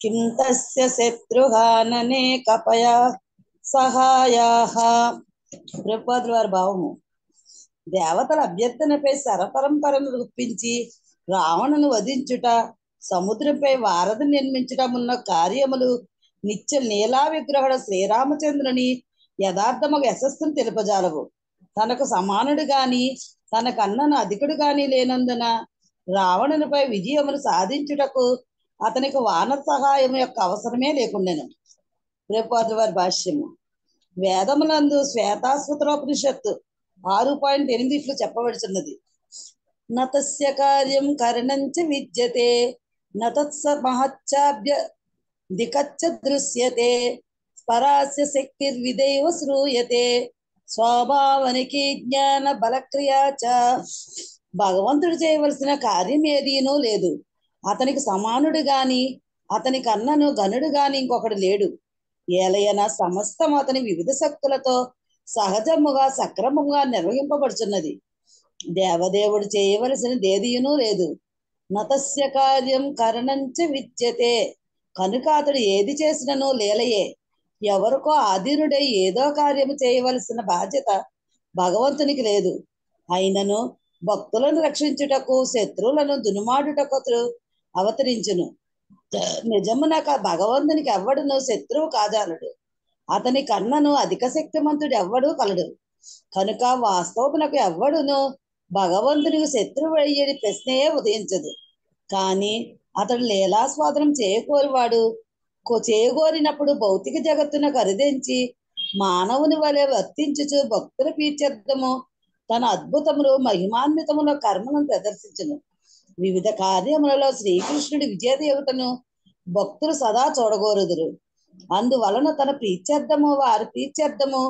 किं तस्य शत्रुहानने कपय సహాయాః ప్రభుపాదుల వారి భావము. దేవతల అభ్యర్థనపై శరపరంపరను రూపించి రావణును వధించుట సముద్రంపై వారధి నిర్మించటమున్న కార్యములు నిత్య నీలా విగ్రహుడు శ్రీరామచంద్రుని యథార్థముగా యశస్సును తెలుపజాలవు. తనకు సమానుడు గాని తనకన్నను అధికుడు గాని లేనందున రావణునిపై విజయమును సాధించుటకు అతనికి వాన సహాయం యొక్క అవసరమే లేకుండెను. రేపాదు వారి భాష్యము. వేదమునందు శ్వేతాశ్వతరోపనిషత్తు ఆరు పాయింట్ ఎనిమిదిలో చెప్పబడుచున్నది. నతస్య కార్యం కరణంచ విద్యతే నతత్స మహచ్చాభ్య దికచ్చ దృశ్యతే స్పరాస్య శక్తిర్విదైవ శ్రూయతే స్వభావనికి జ్ఞాన బలక్రియాచ చ. భగవంతుడు చేయవలసిన కార్యం ఏదీనూ లేదు. అతనికి సమానుడు గాని అతని కన్నను గనుడు గాని ఇంకొకడు లేడు. ఏలయన సమస్తం అతని వివిధ శక్తులతో సహజముగా సక్రమంగా నిర్వహింపబడుచున్నది. దేవదేవుడు చేయవలసిన దేదీయును లేదు. నతస్య కార్యం కరణంచ విద్యతే కనుక అతడు ఏది చేసినను లేలయే. ఎవరికో ఆధీనుడై ఏదో కార్యము చేయవలసిన బాధ్యత భగవంతునికి లేదు. అయినను భక్తులను రక్షించుటకు శత్రువులను దునుమాడుటకు అవతరించును. నిజమునక భగవంతునికి ఎవ్వడును శత్రువు కాజాలడు. అతని కన్నను అధిక శక్తిమంతుడు ఎవ్వడు కలడు. కనుక వాస్తవమునకు ఎవ్వడును భగవంతునికి శత్రువు అయ్యేది ప్రశ్నయే ఉదయించదు. కానీ అతడు లీలాస్వాదనం చేయకోరివాడు. చేయగోరినప్పుడు భౌతిక జగత్తును కరిదించి మానవుని వలె వర్తించుచు భక్తుల పీర్చర్థము తన అద్భుతములు మహిమాన్వితముల కర్మలను ప్రదర్శించను. వివిధ కార్యములలో శ్రీకృష్ణుడి విజయదేవతను భక్తులు సదా చూడగోరుదురు. అందువలన తన ప్రీత్యర్థము వారి ప్రీత్యర్థము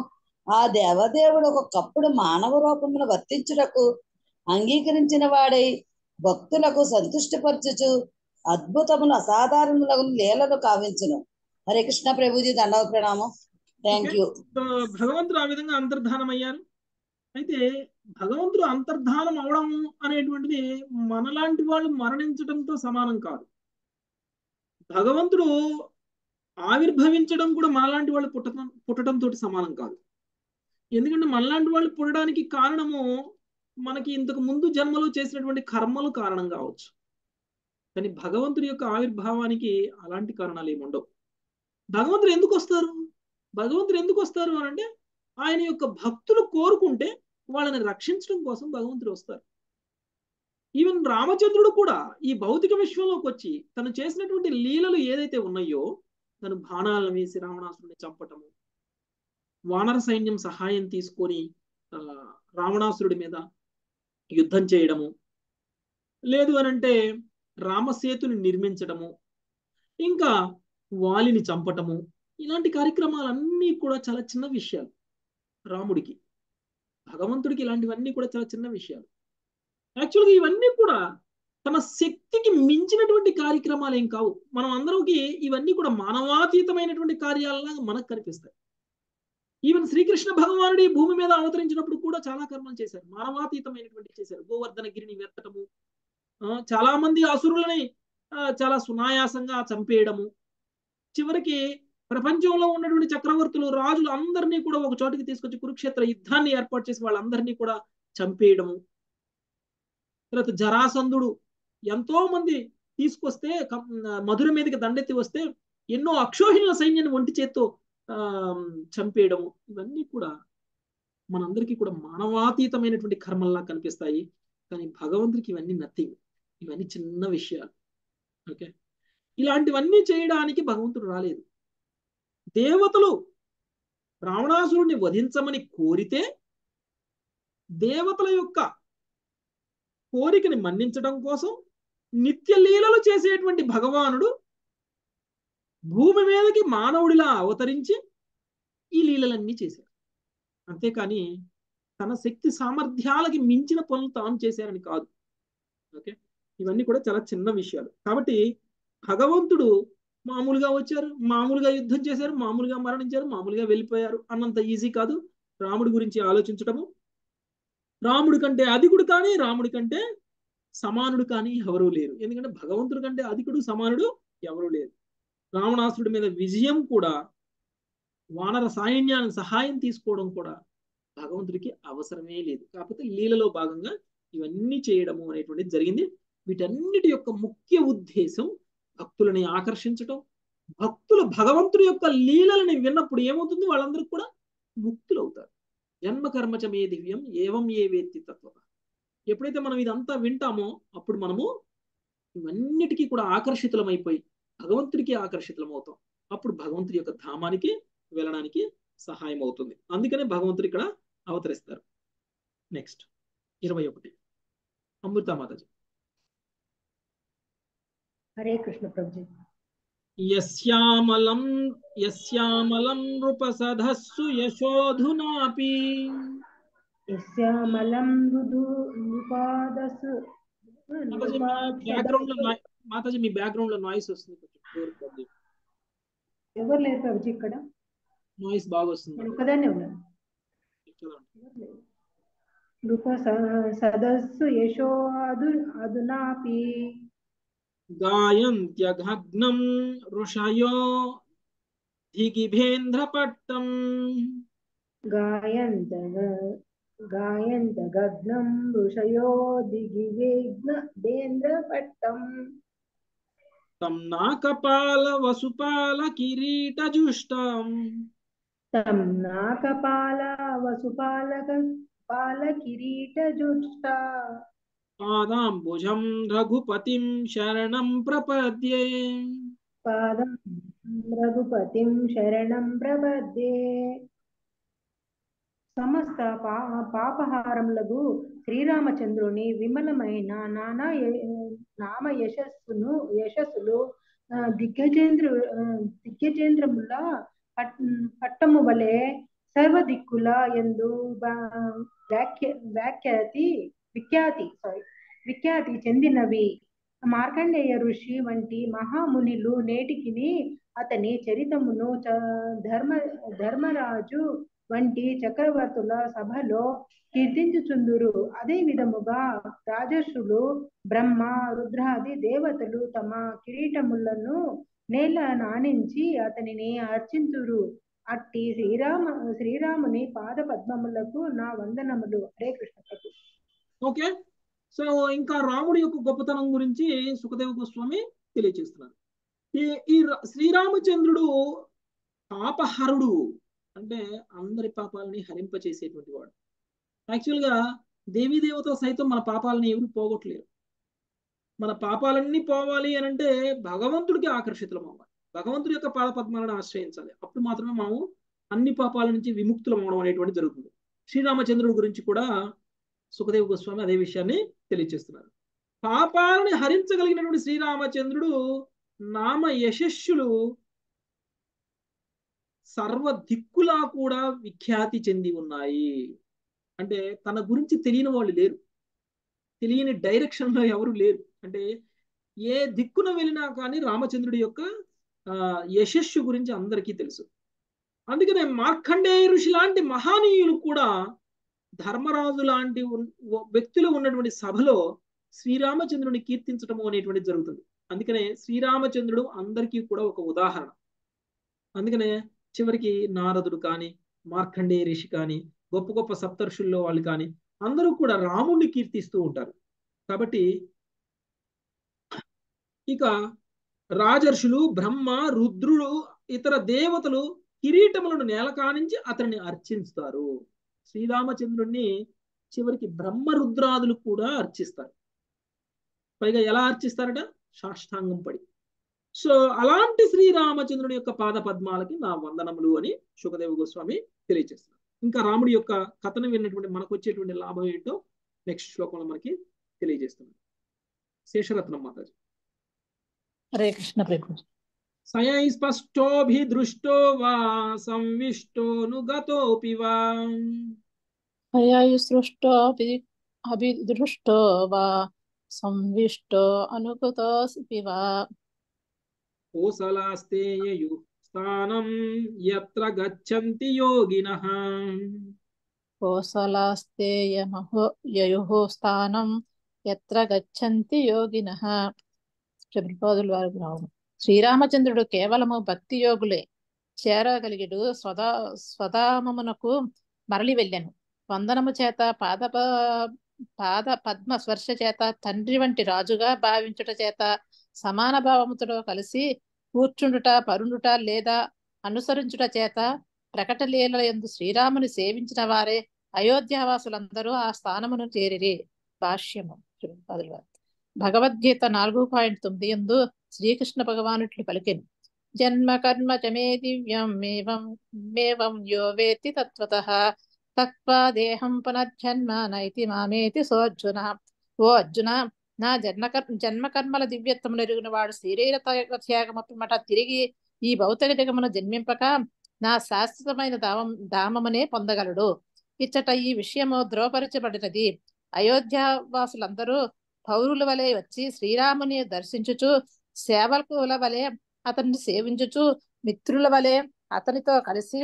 ఆ దేవదేవుడు ఒకప్పుడు మానవ రూపమును వర్తించుటకు అంగీకరించిన వాడై భక్తులకు సంతుష్టిపరచుచు అద్భుతములు అసాధారణములకు లీలను కావించును. హరే కృష్ణ ప్రభుజీ దండవ ప్రణామం. థ్యాంక్ యూ భగవంతుడు ఆ విధంగా అంతర్ధానం అయ్యారు అయితే భగవంతుడు అంతర్ధానం అవడం అనేటువంటిది మనలాంటి వాళ్ళు మరణించడంతో సమానం కాదు. భగవంతుడు ఆవిర్భవించడం కూడా మనలాంటి వాళ్ళు పుట్టడం పుట్టడంతో సమానం కాదు. ఎందుకంటే మనలాంటి వాళ్ళు పుట్టడానికి కారణము మనకి ఇంతకు ముందు జన్మలో చేసినటువంటి కర్మలు కారణం కావచ్చు. కానీ భగవంతుడి యొక్క ఆవిర్భావానికి అలాంటి కారణాలు ఏమి ఉండవు. భగవంతుడు ఎందుకు వస్తారు? భగవంతుడు ఎందుకు వస్తారు అని అంటే ఆయన యొక్క భక్తులు కోరుకుంటే వాళ్ళని రక్షించడం కోసం భగవంతుడు వస్తారు. ఈవెన్ రామచంద్రుడు కూడా ఈ భౌతిక విశ్వంలోకి వచ్చి తను చేసినటువంటి లీలలు ఏదైతే ఉన్నాయో తను బాణాలను వేసి రావణాసురుని చంపటము వానర సైన్యం సహాయం తీసుకొని రావణాసురుడి మీద యుద్ధం చేయడము లేదు అనంటే రామసేతుని నిర్మించడము ఇంకా వాలిని చంపటము ఇలాంటి కార్యక్రమాలన్నీ కూడా చాలా చిన్న విషయాలు రాముడికి. భగవంతుడికి ఇలాంటివన్నీ కూడా చాలా చిన్న విషయాలు. యాక్చువల్గా ఇవన్నీ కూడా తన శక్తికి మించినటువంటి కార్యక్రమాలు ఏం కావు. మనం అందరికి ఇవన్నీ కూడా మానవాతీతమైనటువంటి కార్యాలలాగా మనకు కనిపిస్తాయి. ఈవెన్ శ్రీకృష్ణ భగవానుడి భూమి మీద అవతరించినప్పుడు కూడా చాలా కర్మలు చేశారు. మానవాతీతమైనటువంటి చేశారు. గోవర్ధన గిరిని వెత్తటము చాలా మంది అసురులని చాలా సునాయాసంగా చంపేయడము. చివరికి ప్రపంచంలో ఉన్నటువంటి చక్రవర్తులు రాజులు అందరినీ కూడా ఒక చోటికి తీసుకొచ్చి కురుక్షేత్ర యుద్ధాన్ని ఏర్పాటు చేసి వాళ్ళందరినీ కూడా చంపేయడము. తర్వాత జరాసంధుడు ఎంతో మంది తీసుకొస్తే మధుర మీదకి దండెత్తి వస్తే ఎన్నో అక్షోహిణుల సైన్యాన్ని ఒంటి చేత్తో ఆ చంపేయడము. ఇవన్నీ కూడా మనందరికీ కూడా మానవాతీతమైనటువంటి కర్మల్లా కనిపిస్తాయి. కానీ భగవంతుడికి ఇవన్నీ నథింగ్ ఇవన్నీ చిన్న విషయాలు. ఓకే? ఇలాంటివన్నీ చేయడానికి భగవంతుడు రాలేదు. దేవతలు రావణాసురుడిని వధించమని కోరితే దేవతల యొక్క కోరికని మన్నించడం కోసం నిత్య లీలలు చేసేటువంటి భగవానుడు భూమి మీదకి మానవుడిలా అవతరించి ఈ లీలలన్నీ చేశారు అంతేకాని తన శక్తి సామర్థ్యాలకి మించిన పనులు తాను చేశారని కాదు. ఓకే? ఇవన్నీ కూడా చాలా చిన్న విషయాలు. కాబట్టి భగవంతుడు మామూలుగా వచ్చారు మామూలుగా యుద్ధం చేశారు మామూలుగా మరణించారు మామూలుగా వెళ్ళిపోయారు అన్నంత ఈజీ కాదు. రాముడి గురించి ఆలోచించటము. రాముడి కంటే అధికుడు కానీ రాముడి కంటే సమానుడు కానీ ఎవరూ లేరు. ఎందుకంటే భగవంతుడి కంటే అధికుడు సమానుడు ఎవరూ లేరు. రావణాసురుడి మీద విజయం కూడా వానర సైన్యాన్ని సహాయం తీసుకోవడం కూడా భగవంతుడికి అవసరమే లేదు. కాకపోతే లీలలో భాగంగా ఇవన్నీ చేయడము అనేటువంటిది జరిగింది. వీటన్నిటి యొక్క ముఖ్య ఉద్దేశం భక్తులని ఆకర్షించటం భక్తులు భగవంతుడి యొక్క లీలలని విన్నప్పుడు ఏమవుతుంది? వాళ్ళందరూ కూడా ముక్తులు అవుతారు జన్మ కర్మచమే దివ్యం ఏవం ఏ వేత్తి తత్వ ఎప్పుడైతే మనం ఇదంతా వింటామో అప్పుడు మనము ఇవన్నిటికీ కూడా ఆకర్షితులమైపోయి భగవంతుడికి ఆకర్షితులం అవుతాం అప్పుడు భగవంతుడి యొక్క ధామానికి వెళ్ళడానికి సహాయం అవుతుంది అందుకనే భగవంతుడు ఇక్కడ అవతరిస్తారు. నెక్స్ట్ ఇరవై ఒకటి. అమృతా మాతాజీ. హరే కృష్ణ ప్రభుజీ యస్యామలం యస్యామలం నృపసధస్సు యశోధునాపి యస్యామలం మృదు నృపాదసు మాతాజీ మీ బ్యాక్గ్రౌండ్లో నాయ్- మాతాజీ మీ బ్యాక్గ్రౌండ్లో నాయిస్ వస్తుంది కొంచెం దూరం పోండి. ఎవరు లేరు ప్రభుజీ ఇక్కడ? నాయిస్ బాగా వస్తుంది. నేను ఒకదాన్నే ఉన్నాను. చదవండి. నృప స- సదస్సు యశో అదు అదునాపి. गायन्त्यघग्नं ऋषयो धिगिभेन्द्रपट्टम्। गायन्तग गायन्तगग्नं ऋषयो धिगिवेग्नदेन्द्रपट्टम् तं नाकपालवसुपालकिरीटजुष्टम्। तं नाकपालवसुपालक పాదాంబుజం రఘుపతిం శరణం ప్రపద్యే. పాదం రఘుపతిం శరణం ప్రపద్యే. సమస్త పా పాపహారములకు శ్రీరామచంద్రుని విమలమైన నానా నామ యశస్సును యశస్సులు దిగ్గజేంద్ర దిగ్గజేంద్రముల పట్ పట్టము వలె సర్వదిక్కుల ఎందు వ్యాఖ్య వ్యాఖ్యాతి విఖ్యాతి సారీ విఖ్యాతి చెందినవి. మార్కండేయ ఋషి వంటి మహామునిలు నేటికిని అతని చరితమును ధర్మ ధర్మరాజు వంటి చక్రవర్తుల సభలో కీర్తించుచుందురు. అదే విధముగా రాజర్షులు బ్రహ్మ రుద్రాది దేవతలు తమ కిరీటములను నేల నానించి అతనిని అర్చించురు. అట్టి శ్రీరామ శ్రీరాముని పాద పద్మములకు నా వందనములు. హరే కృష్ణ ప్రభు. ఓకే? సో ఇంకా రాముడి యొక్క గొప్పతనం గురించి సుఖదేవ గోస్వామి తెలియజేస్తున్నారు ఈ ఈ శ్రీరామచంద్రుడు పాపహరుడు అంటే అందరి పాపాలని హరింపచేసేటువంటి వాడు. యాక్చువల్గా దేవీ దేవత సైతం మన పాపాలని ఎవరు పోగొట్టలేరు. మన పాపాలన్నీ పోవాలి అని అంటే భగవంతుడికి ఆకర్షితులం అవ్వాలి. భగవంతుడి యొక్క పాదపద్మాలను ఆశ్రయించాలి. అప్పుడు మాత్రమే మనము అన్ని పాపాల నుంచి విముక్తులం అవడం అనేటువంటి జరుగుతుంది. శ్రీరామచంద్రుడి గురించి కూడా సుఖదేవ్ గోస్వామి అదే విషయాన్ని తెలియజేస్తున్నారు పాపాలని హరించగలిగినటువంటి శ్రీరామచంద్రుడు నామ యశస్సులు సర్వ దిక్కులా కూడా విఖ్యాతి చెంది ఉన్నాయి. అంటే తన గురించి తెలియని వాళ్ళు లేరు. తెలియని డైరెక్షన్లో ఎవరు లేరు. అంటే ఏ దిక్కున వెళ్ళినా కానీ రామచంద్రుడి యొక్క యశస్సు గురించి అందరికీ తెలుసు. అందుకనే మార్కండేయ ఋషి లాంటి మహానీయులు కూడా ధర్మరాజు లాంటి వ్యక్తులు ఉన్నటువంటి సభలో శ్రీరామచంద్రుని కీర్తించటము అనేటువంటి జరుగుతుంది. అందుకనే శ్రీరామచంద్రుడు అందరికీ కూడా ఒక ఉదాహరణ. అందుకనే చివరికి నారదుడు కానీ మార్కండే ఋషి కానీ గొప్ప గొప్ప సప్తర్షుల్లో వాళ్ళు కానీ అందరూ కూడా రాముణ్ణి కీర్తిస్తూ ఉంటారు. కాబట్టి ఇక రాజర్షులు బ్రహ్మ రుద్రుడు ఇతర దేవతలు కిరీటములను నేల కానించి అతన్ని అర్చిస్తారు శ్రీరామచంద్రుణ్ణి చివరికి బ్రహ్మ రుద్రాదులు కూడా అర్చిస్తారు. పైగా ఎలా అర్చిస్తారట? సాష్టాంగం పడి. సో అలాంటి శ్రీరామచంద్రుని యొక్క పాద పద్మాలకి నా వందనములు అని సుఖదేవ గోస్వామి తెలియజేస్తున్నారు ఇంకా రాముడి యొక్క కథను విన్నటువంటి మనకు వచ్చేటువంటి లాభం ఏంటో నెక్స్ట్ శ్లోకంలో మనకి తెలియజేస్తున్నారు. శేషరత్నం మాతాజీ. హరే కృష్ణ. ప్రభు సయై స్పష్టోభిదృష్టో వా సంవిష్టోనుగతోపి వా అయాయు సృష్టో అభిదృష్టో వా సంవిష్టో అనుగతోపి వా కోసలాస్తేయు స్థానం యత్ర గచ్చంతి యోగినః కోసలాస్తేయమహో యయుః స్థానం ఎత్ర గచ్చంతి యోగినః ప్రభుపాదుల వారి భావం శ్రీరామచంద్రుడు కేవలము భక్తి యోగులే. చేరగలిగడు స్వదా స్వధామమునకు మరలి వెళ్ళాను. వందనము చేత పాద పాద పద్మ స్పర్శ చేత తండ్రి వంటి రాజుగా భావించుట చేత సమాన భావముతో కలిసి కూర్చుండుట పరుండుట లేదా అనుసరించుట చేత ప్రకటలీల ఎందు శ్రీరాముని సేవించిన వారే అయోధ్యావాసులందరూ ఆ స్థానమును చేరిరి. భాష్యము. భగవద్గీత నాలుగు పాయింట్ తొమ్మిది ఎందు శ్రీకృష్ణ భగవానుట్లు పలికెను. జన్మ కర్మ చమే దివ్యం మేవం మేవం యో వేతి తత్వత. తత్వా దేహం పునర్జన్మ నైతి మామేతి సోర్జున. ఓ అర్జున నా జన్మ జన్మ కర్మల దివ్యత్వములు ఎరిగిన వాడు శరీర త్యాగము తిరిగి ఈ భౌతిక జగమును జన్మింపక నా శాశ్వతమైన దామం దామమునే పొందగలడు. ఇచ్చట ఈ విషయము ధ్రువపరచబడినది అయోధ్యావాసులందరూ పౌరుల వలె వచ్చి శ్రీరాముని దర్శించుచు సేవకుల వలె అతన్ని సేవించుచు మిత్రుల వలె అతనితో కలిసి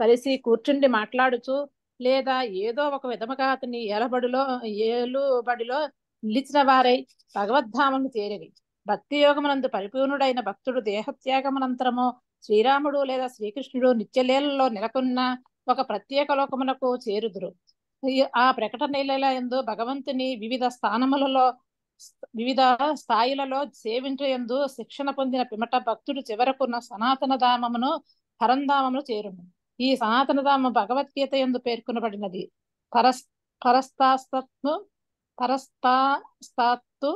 కలిసి కూర్చుండి మాట్లాడుచు లేదా ఏదో ఒక విధముగా అతని ఏలబడిలో ఏలుబడిలో నిలిచిన వారై భగవద్ధామను చేరిరి. భక్తి యోగమునందు పరిపూర్ణుడైన భక్తుడు దేహత్యాగమనంతరము శ్రీరాముడు లేదా శ్రీకృష్ణుడు నిత్యలీలలో నెలకొన్న ఒక ప్రత్యేక లోకమునకు చేరుదురు. ఆ ప్రకటనల ఎందు భగవంతుని వివిధ స్థానములలో వివిధ స్థాయిలలో సేవించయందు శిక్షణ పొందిన పిమట భక్తుడు చివరకున్న సనాతన ధామమును పరంధామమును చేరును. ఈ సనాతన ధామ భగవద్గీత ఎందు పేర్కొనబడినది. పరస్ పరస్తాస్తత్ను పరస్తాస్తాత్తు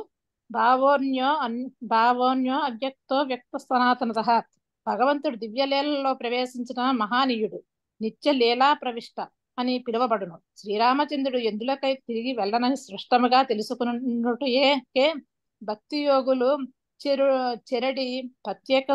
భావోన్యో అన్ భావోన్యో అవ్యక్తో వ్యక్త సనాతనత. భగవంతుడు దివ్యలీలలో ప్రవేశించిన మహానీయుడు. నిత్య లీలా ప్రవిష్ట. అని పిలువబడును. శ్రీరామచంద్రుడు ఎందులకై తిరిగి వెళ్ళనని స్పష్టముగా తెలుసుకున్నట్టుకే భక్తి యోగులు చెరు చెరడి ప్రత్యేక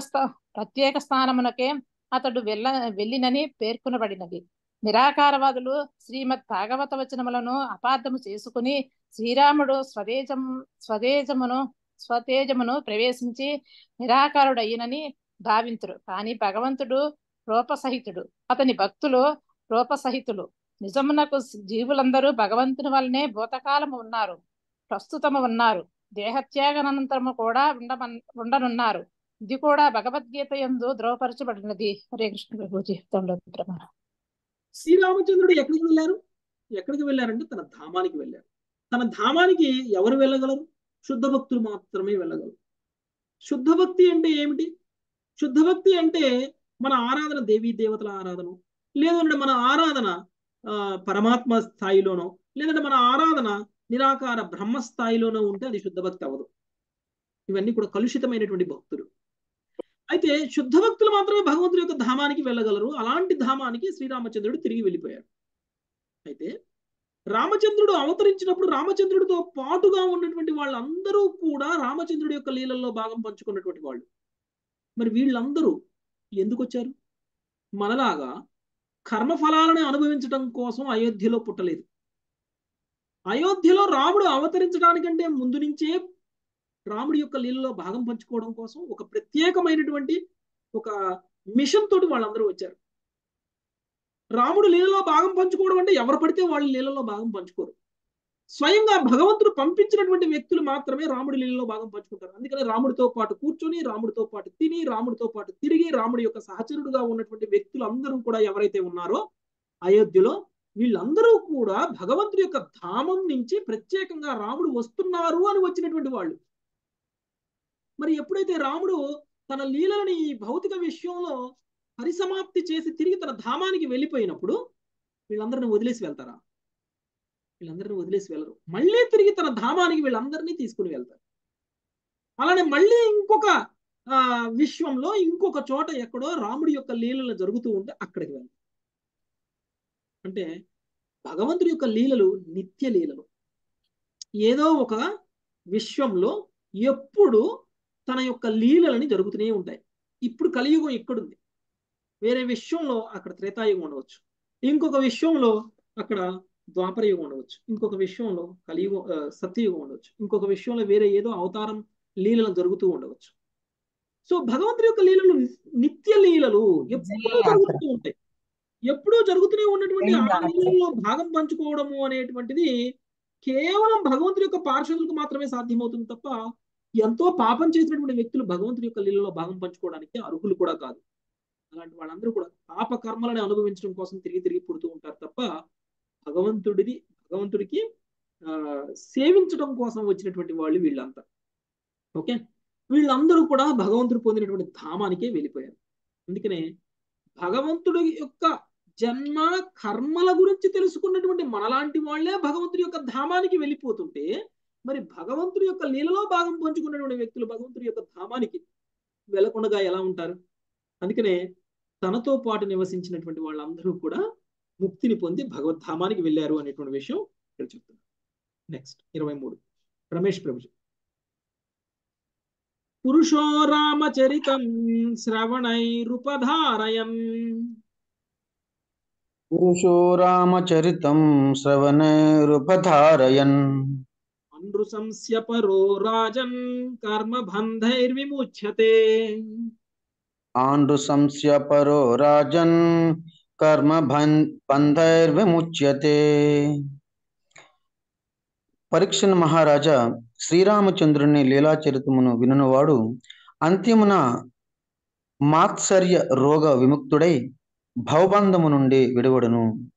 ప్రత్యేక స్థానమునకే అతడు వెళ్ళ వెళ్ళినని పేర్కొనబడినది. నిరాకారవాదులు శ్రీమద్ భాగవత వచనములను అపార్థము చేసుకుని శ్రీరాముడు స్వదేజం స్వదేజమును స్వతేజమును ప్రవేశించి నిరాకారుడయ్యనని భావింతురు. కానీ భగవంతుడు రూపసహితుడు. అతని భక్తులు రూపసహితులు. నిజమునకు జీవులందరూ భగవంతుని వల్లనే భూతకాలము ఉన్నారు. ప్రస్తుతము ఉన్నారు. దేహత్యాగనంతరము కూడా ఉండమన్ ఉండనున్నారు. ఇది కూడా భగవద్గీత ఎందు ద్రోవపరచబడినది హరే కృష్ణ ప్రభు జీవితంలో ప్రమాణం శ్రీరామచంద్రుడు ఎక్కడికి వెళ్ళారు? ఎక్కడికి వెళ్ళారంటే తన ధామానికి వెళ్ళారు. తన ధామానికి ఎవరు వెళ్ళగలరు? శుద్ధ భక్తులు మాత్రమే వెళ్ళగలరు. శుద్ధ భక్తి అంటే ఏమిటి? శుద్ధ భక్తి అంటే మన ఆరాధన దేవీ దేవతల ఆరాధన. లేదంటే మన ఆరాధన ఆ, పరమాత్మ స్థాయిలోనో లేదంటే మన ఆరాధన నిరాకార బ్రహ్మ స్థాయిలోనో ఉంటే అది శుద్ధ భక్తి అవ్వదు. ఇవన్నీ కూడా కలుషితమైనటువంటి భక్తులు. అయితే శుద్ధ భక్తులు మాత్రమే భగవంతుడి యొక్క ధామానికి వెళ్ళగలరు. అలాంటి ధామానికి శ్రీరామచంద్రుడు తిరిగి వెళ్ళిపోయాడు. అయితే రామచంద్రుడు అవతరించినప్పుడు రామచంద్రుడితో పాటుగా ఉన్నటువంటి వాళ్ళందరూ కూడా రామచంద్రుడి యొక్క లీలల్లో భాగం పంచుకున్నటువంటి వాళ్ళు. మరి వీళ్ళందరూ ఎందుకు వచ్చారు మనలాగా కర్మఫలాలను అనుభవించడం కోసం అయోధ్యలో పుట్టలేదు. అయోధ్యలో రాముడు అవతరించడానికంటే ముందు నుంచే రాముడి యొక్క లీలలో భాగం పంచుకోవడం కోసం ఒక ప్రత్యేకమైనటువంటి ఒక మిషన్ తోటి వాళ్ళందరూ వచ్చారు. రాముడు లీలలో భాగం పంచుకోవడం అంటే ఎవరు పడితే వాళ్ళు లీలలో భాగం పంచుకోరు. స్వయంగా భగవంతుడు పంపించినటువంటి వ్యక్తులు మాత్రమే రాముడి లీలలో భాగం పంచుకుంటారు. అందుకని రాముడితో పాటు కూర్చొని రాముడితో పాటు తిని రాముడితో పాటు తిరిగి రాముడి యొక్క సహచరుడుగా ఉన్నటువంటి వ్యక్తులు అందరూ కూడా ఎవరైతే ఉన్నారో అయోధ్యలో వీళ్ళందరూ కూడా భగవంతుడి యొక్క ధామం నుంచి ప్రత్యేకంగా రాముడు వస్తున్నారు అని వచ్చినటువంటి వాళ్ళు. మరి ఎప్పుడైతే రాముడు తన లీలలని ఈ భౌతిక విషయంలో పరిసమాప్తి చేసి తిరిగి తన ధామానికి వెళ్ళిపోయినప్పుడు వీళ్ళందరిని వదిలేసి వెళ్తారా? వీళ్ళందరిని వదిలేసి వెళ్ళరు. మళ్ళీ తిరిగి తన ధామానికి వీళ్ళందరినీ తీసుకుని వెళ్తారు. అలానే మళ్ళీ ఇంకొక విశ్వంలో ఇంకొక చోట ఎక్కడో రాముడి యొక్క లీలలు జరుగుతూ ఉంటే అక్కడికి వెళ్తారు. అంటే భగవంతుడి యొక్క లీలలు నిత్య లీలలు. ఏదో ఒక విశ్వంలో ఎప్పుడు తన యొక్క లీలలని జరుగుతూనే ఉంటాయి. ఇప్పుడు కలియుగం ఎక్కడుంది వేరే విశ్వంలో అక్కడ త్రేతాయుగం ఉండవచ్చు. ఇంకొక విశ్వంలో అక్కడ ద్వాపర యుగం ఉండవచ్చు. ఇంకొక విషయంలో కలియుగం సత్యయుగం ఉండవచ్చు. ఇంకొక విషయంలో వేరే ఏదో అవతారం లీలలు జరుగుతూ ఉండవచ్చు. సో భగవంతుడి యొక్క లీలలు నిత్య లీలలు ఎప్పుడూ జరుగుతూ ఉంటాయి. ఎప్పుడూ జరుగుతూనే ఉన్నటువంటి ఆ లీలల్లో భాగం పంచుకోవడము అనేటువంటిది కేవలం భగవంతుడి యొక్క పార్షదులకు మాత్రమే సాధ్యమవుతుంది తప్ప ఎంతో పాపం చేసినటువంటి వ్యక్తులు భగవంతుడి యొక్క లీలలో భాగం పంచుకోవడానికి అర్హులు కూడా కాదు. అలాంటి వాళ్ళందరూ కూడా పాప కర్మలను అనుభవించడం కోసం తిరిగి తిరిగి పుడుతూ ఉంటారు తప్ప భగవంతుడిది భగవంతుడికి ఆ సేవించడం కోసం వచ్చినటువంటి వాళ్ళు వీళ్ళంతా. ఓకే? వీళ్ళందరూ కూడా భగవంతుడు పొందినటువంటి ధామానికే వెళ్ళిపోయారు. అందుకనే భగవంతుడి యొక్క జన్మ కర్మల గురించి తెలుసుకున్నటువంటి మనలాంటి వాళ్ళే భగవంతుడి యొక్క ధామానికి వెళ్ళిపోతుంటే మరి భగవంతుడి యొక్క లీలలో భాగం పంచుకున్నటువంటి వ్యక్తులు భగవంతుడి యొక్క ధామానికి వెళ్ళకుండా ఎలా ఉంటారు? అందుకనే తనతో పాటు నివసించినటువంటి వాళ్ళందరూ కూడా ముక్తిని పొంది భగవద్ధామానికి వెళ్ళారు అనేటువంటి విషయం ఇక్కడ చెప్తున్నారు. నెక్స్ట్ ఇరవై మూడు. రమేష్ ప్రభుజీ. పురుషో రామచరితం శ్రవణైరుపధారయన్ పురుషో రామచరితం శ్రవణైరుపధారయన్ అనృశంస్య పరో రాజన్ కర్మబంధైర్విముచ్యతే. ఆండ్రుశంస్య పరో రాజన్ కర్మ బంధైర్విముచ్యతే పరీక్షణ మహారాజా శ్రీరామచంద్రుని లీలాచరితమును వినువాడు అంతిమున మాత్సర్య రోగ విముక్తుడై భవబంధము నుండి విడవడును.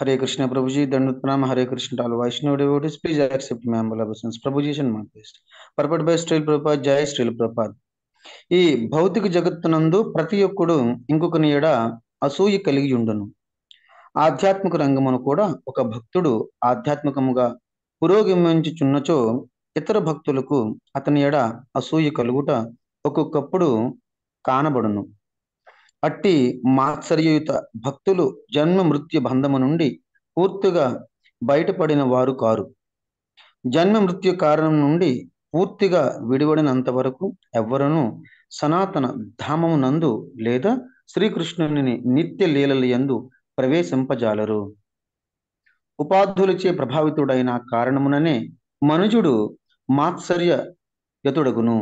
హరే కృష్ణ ప్రభుజీ దండుత్నామ Hare Krishna tall Vaishnava devotees please accept my humble obeisance Prabhuji and my best జై స్ట్రీల్ ప్రపాద్ ఈ భౌతిక జగత్తునందు ప్రతి ఒక్కడు ఇంకొకని ఎడ అసూయ కలిగి ఉండును ఆధ్యాత్మిక రంగమును కూడా ఒక భక్తుడు ఆధ్యాత్మికముగా పురోగమించుచున్నచో ఇతర భక్తులకు అతని ఎడ అసూయ కలుగుట ఒక్కొక్కప్పుడు కానబడును. అట్టి మాత్సర్యయుత భక్తులు జన్మ మృత్యు బంధము నుండి పూర్తిగా బయటపడిన వారు కారు. జన్మ మృత్యు కారణం నుండి పూర్తిగా విడివడినంత వరకు ఎవ్వరూ సనాతన ధామమునందు లేదా శ్రీకృష్ణుని నిత్య లీలల యందు ప్రవేశింపజాలరు. ఉపాధులచే ప్రభావితుడైన కారణముననే మనుజుడు మాత్సర్య యతుడగును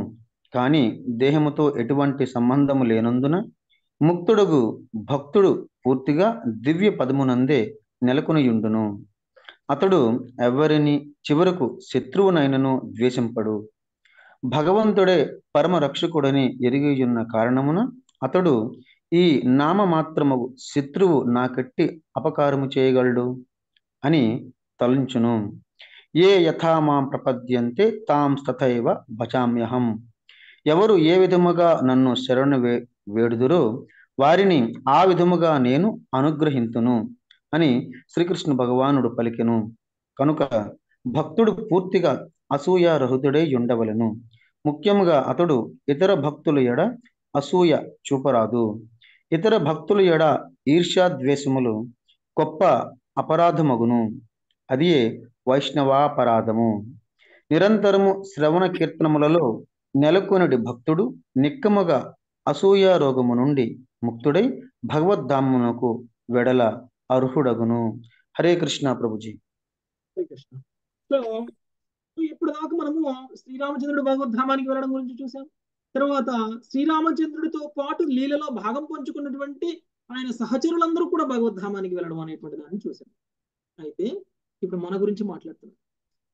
కానీ దేహముతో ఎటువంటి సంబంధము లేనందున ముక్తుడగు భక్తుడు పూర్తిగా దివ్య పదమునందే నెలకొనియుండును. అతడు ఎవరిని చివరకు శత్రువునైనను ద్వేషింపడు. భగవంతుడే పరమ రక్షకుడని ఎరిగియున్న కారణమున అతడు ఈ నామమాత్రము శత్రువు నాకట్టి అపకారము చేయగలడు? అని తలంచును. ఏ యథా మాం ప్రపద్యంతే తాం తథైవ భజామ్యహం. ఎవరు ఏ విధముగా నన్ను శరణు వే వేడుదురో వారిని ఆ విధముగా నేను అనుగ్రహింతును. అని శ్రీకృష్ణ భగవానుడు పలికెను. కనుక భక్తుడు పూర్తిగా అసూయారహితుడై ఉండవలను. ముఖ్యముగా అతడు ఇతర భక్తుల ఎడ అసూయ చూపరాదు. ఇతర భక్తుల ఎడ ఈర్ష్యాద్వేషములు గొప్ప అపరాధమగును. అదియే వైష్ణవాపరాధము. నిరంతరము శ్రవణ కీర్తనములలో నెలకొనుడి భక్తుడు నిక్కముగా అసూయ రోగము నుండి ముక్తుడై భగవద్ధామునకు వెడల. అర్హుడగును. హరే కృష్ణ ప్రభుజీ. హరే కృష్ణ. సో ఇప్పుడు దాకా మనము శ్రీరామచంద్రుడు భగవద్ధామానికి వెళ్ళడం గురించి చూసాం. తర్వాత శ్రీరామచంద్రుడితో పాటు లీలలో భాగం పంచుకున్నటువంటి ఆయన సహచరులందరూ కూడా భగవద్ధామానికి వెళ్ళడం అనేటువంటి దాన్ని చూసాం. అయితే ఇప్పుడు మన గురించి మాట్లాడుతున్నాం.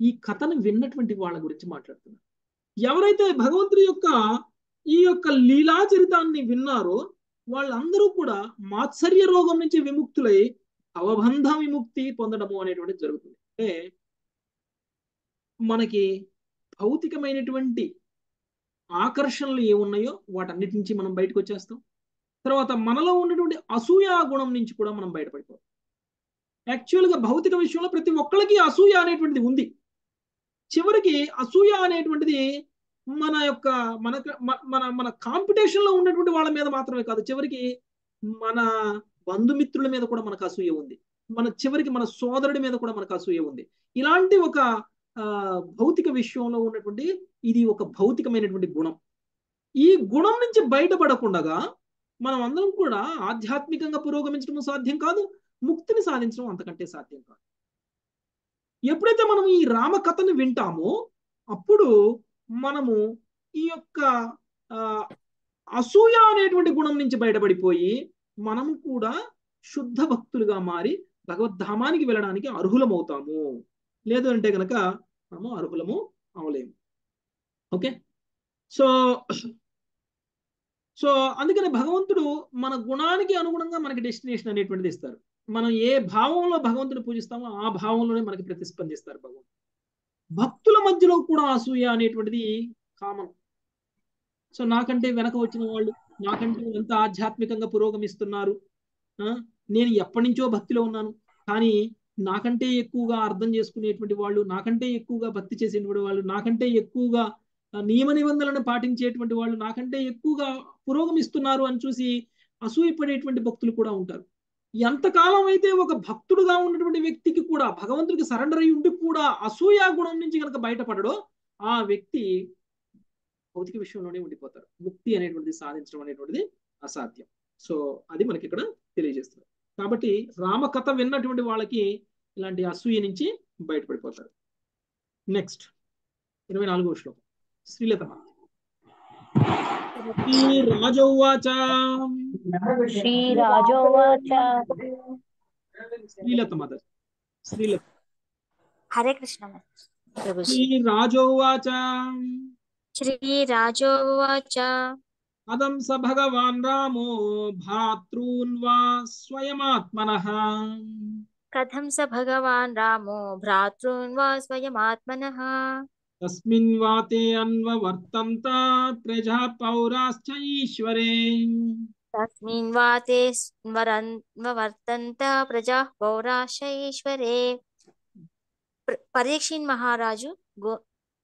ఈ కథను విన్నటువంటి వాళ్ళ గురించి మాట్లాడుతున్నాం. ఎవరైతే భగవంతుడి యొక్క ఈ యొక్క లీలా చరితాన్ని విన్నారో వాళ్ళందరూ కూడా మాత్సర్య రోగం నుంచి విముక్తులై అవబంధ విముక్తి పొందడము అనేటువంటిది జరుగుతుంది. అంటే మనకి భౌతికమైనటువంటి ఆకర్షణలు ఏమున్నాయో వాటన్నిటి నుంచి మనం బయటకు వచ్చేస్తాం. తర్వాత మనలో ఉన్నటువంటి అసూయ గుణం నుంచి కూడా మనం బయటపడిపోతాం. యాక్చువల్గా భౌతిక విషయంలో ప్రతి ఒక్కరికి అసూయ అనేటువంటిది ఉంది. చివరికి అసూయ అనేటువంటిది మన యొక్క మన మన మన కాంపిటీషన్లో ఉన్నటువంటి వాళ్ళ మీద మాత్రమే కాదు. చివరికి మన బంధుమిత్రుల మీద కూడా మనకు అసూయ ఉంది. మన చివరికి మన సోదరుడి మీద కూడా మనకు అసూయ ఉంది. ఇలాంటి ఒక భౌతిక విషయంలో ఉన్నటువంటి ఇది ఒక భౌతికమైనటువంటి గుణం. ఈ గుణం నుంచి బయటపడకుండా మనం అందరం కూడా ఆధ్యాత్మికంగా పురోగమించడం సాధ్యం కాదు ముక్తిని సాధించడం అంతకంటే సాధ్యం కాదు. ఎప్పుడైతే మనం ఈ రామకథను వింటామో అప్పుడు మనము ఈ యొక్క అసూయ అనేటువంటి గుణం నుంచి బయటపడిపోయి మనం కూడా శుద్ధ భక్తులుగా మారి భగవద్ధామానికి వెళ్ళడానికి అర్హులమవుతాము. లేదు అంటే కనుక మనము అర్హులము అవలేము. ఓకే? సో సో అందుకని భగవంతుడు మన గుణానికి అనుగుణంగా మనకి డెస్టినేషన్ అనేటువంటిది ఇస్తారు. మనం ఏ భావంలో భగవంతుని పూజిస్తామో ఆ భావంలోనే మనకి ప్రతిస్పందిస్తారు భగవంతుడు. భక్తుల మధ్యలో కూడా అసూయ అనేటువంటిది కామన్. సో నాకంటే వెనక వచ్చిన వాళ్ళు నాకంటే ఎంత ఆధ్యాత్మికంగా పురోగమిస్తున్నారు. నేను ఎప్పటి నుంచో భక్తిలో ఉన్నాను. కానీ నాకంటే ఎక్కువగా అర్థం చేసుకునేటువంటి వాళ్ళు నాకంటే ఎక్కువగా భక్తి చేసేటువంటి వాళ్ళు నాకంటే ఎక్కువగా నియమ నిబంధనలను పాటించేటువంటి వాళ్ళు నాకంటే ఎక్కువగా పురోగమిస్తున్నారు అని చూసి అసూయపడేటువంటి భక్తులు కూడా ఉంటారు. ఎంతకాలం అయితే ఒక భక్తుడుగా ఉన్నటువంటి వ్యక్తికి కూడా భగవంతుడికి సరెండర్ అయ్యి ఉండి కూడా అసూయ గుణం నుంచి కనుక బయటపడడో ఆ వ్యక్తి భౌతిక విషయంలోనే ఉండిపోతారు. ముక్తి అనేటువంటిది సాధించడం అనేటువంటిది అసాధ్యం. సో అది మనకి ఇక్కడ తెలియజేస్తుంది. కాబట్టి రామకథ విన్నటువంటి వాళ్ళకి ఇలాంటి అసూయ నుంచి బయటపడిపోతారు. నెక్స్ట్ ఇరవై నాలుగో శ్లోకం. శ్రీలత రాజోవాచ శ్రీరాజోవాచ. శ్రీలత మదర్ శ్రీలత. హరే కృష్ణ శ్రీరాజోవాచ శ్రీరాజోవాచ. కథం స భగవాన్ రామో భాతృన్ వా స్వయమాత్మనః కథం స భగవాన్ రామో భ్రాతॄన్ వా స్వయమాత్మనః తస్మిన్ వాతే అన్వవర్తంత ప్రజా పౌరాశ్చ ఈశ్వరే తస్మిన్ వాతే వర్తంత ప్రజా పౌరాశ్చ ఈశ్వరే పరీక్షిన్ మహారాజు గో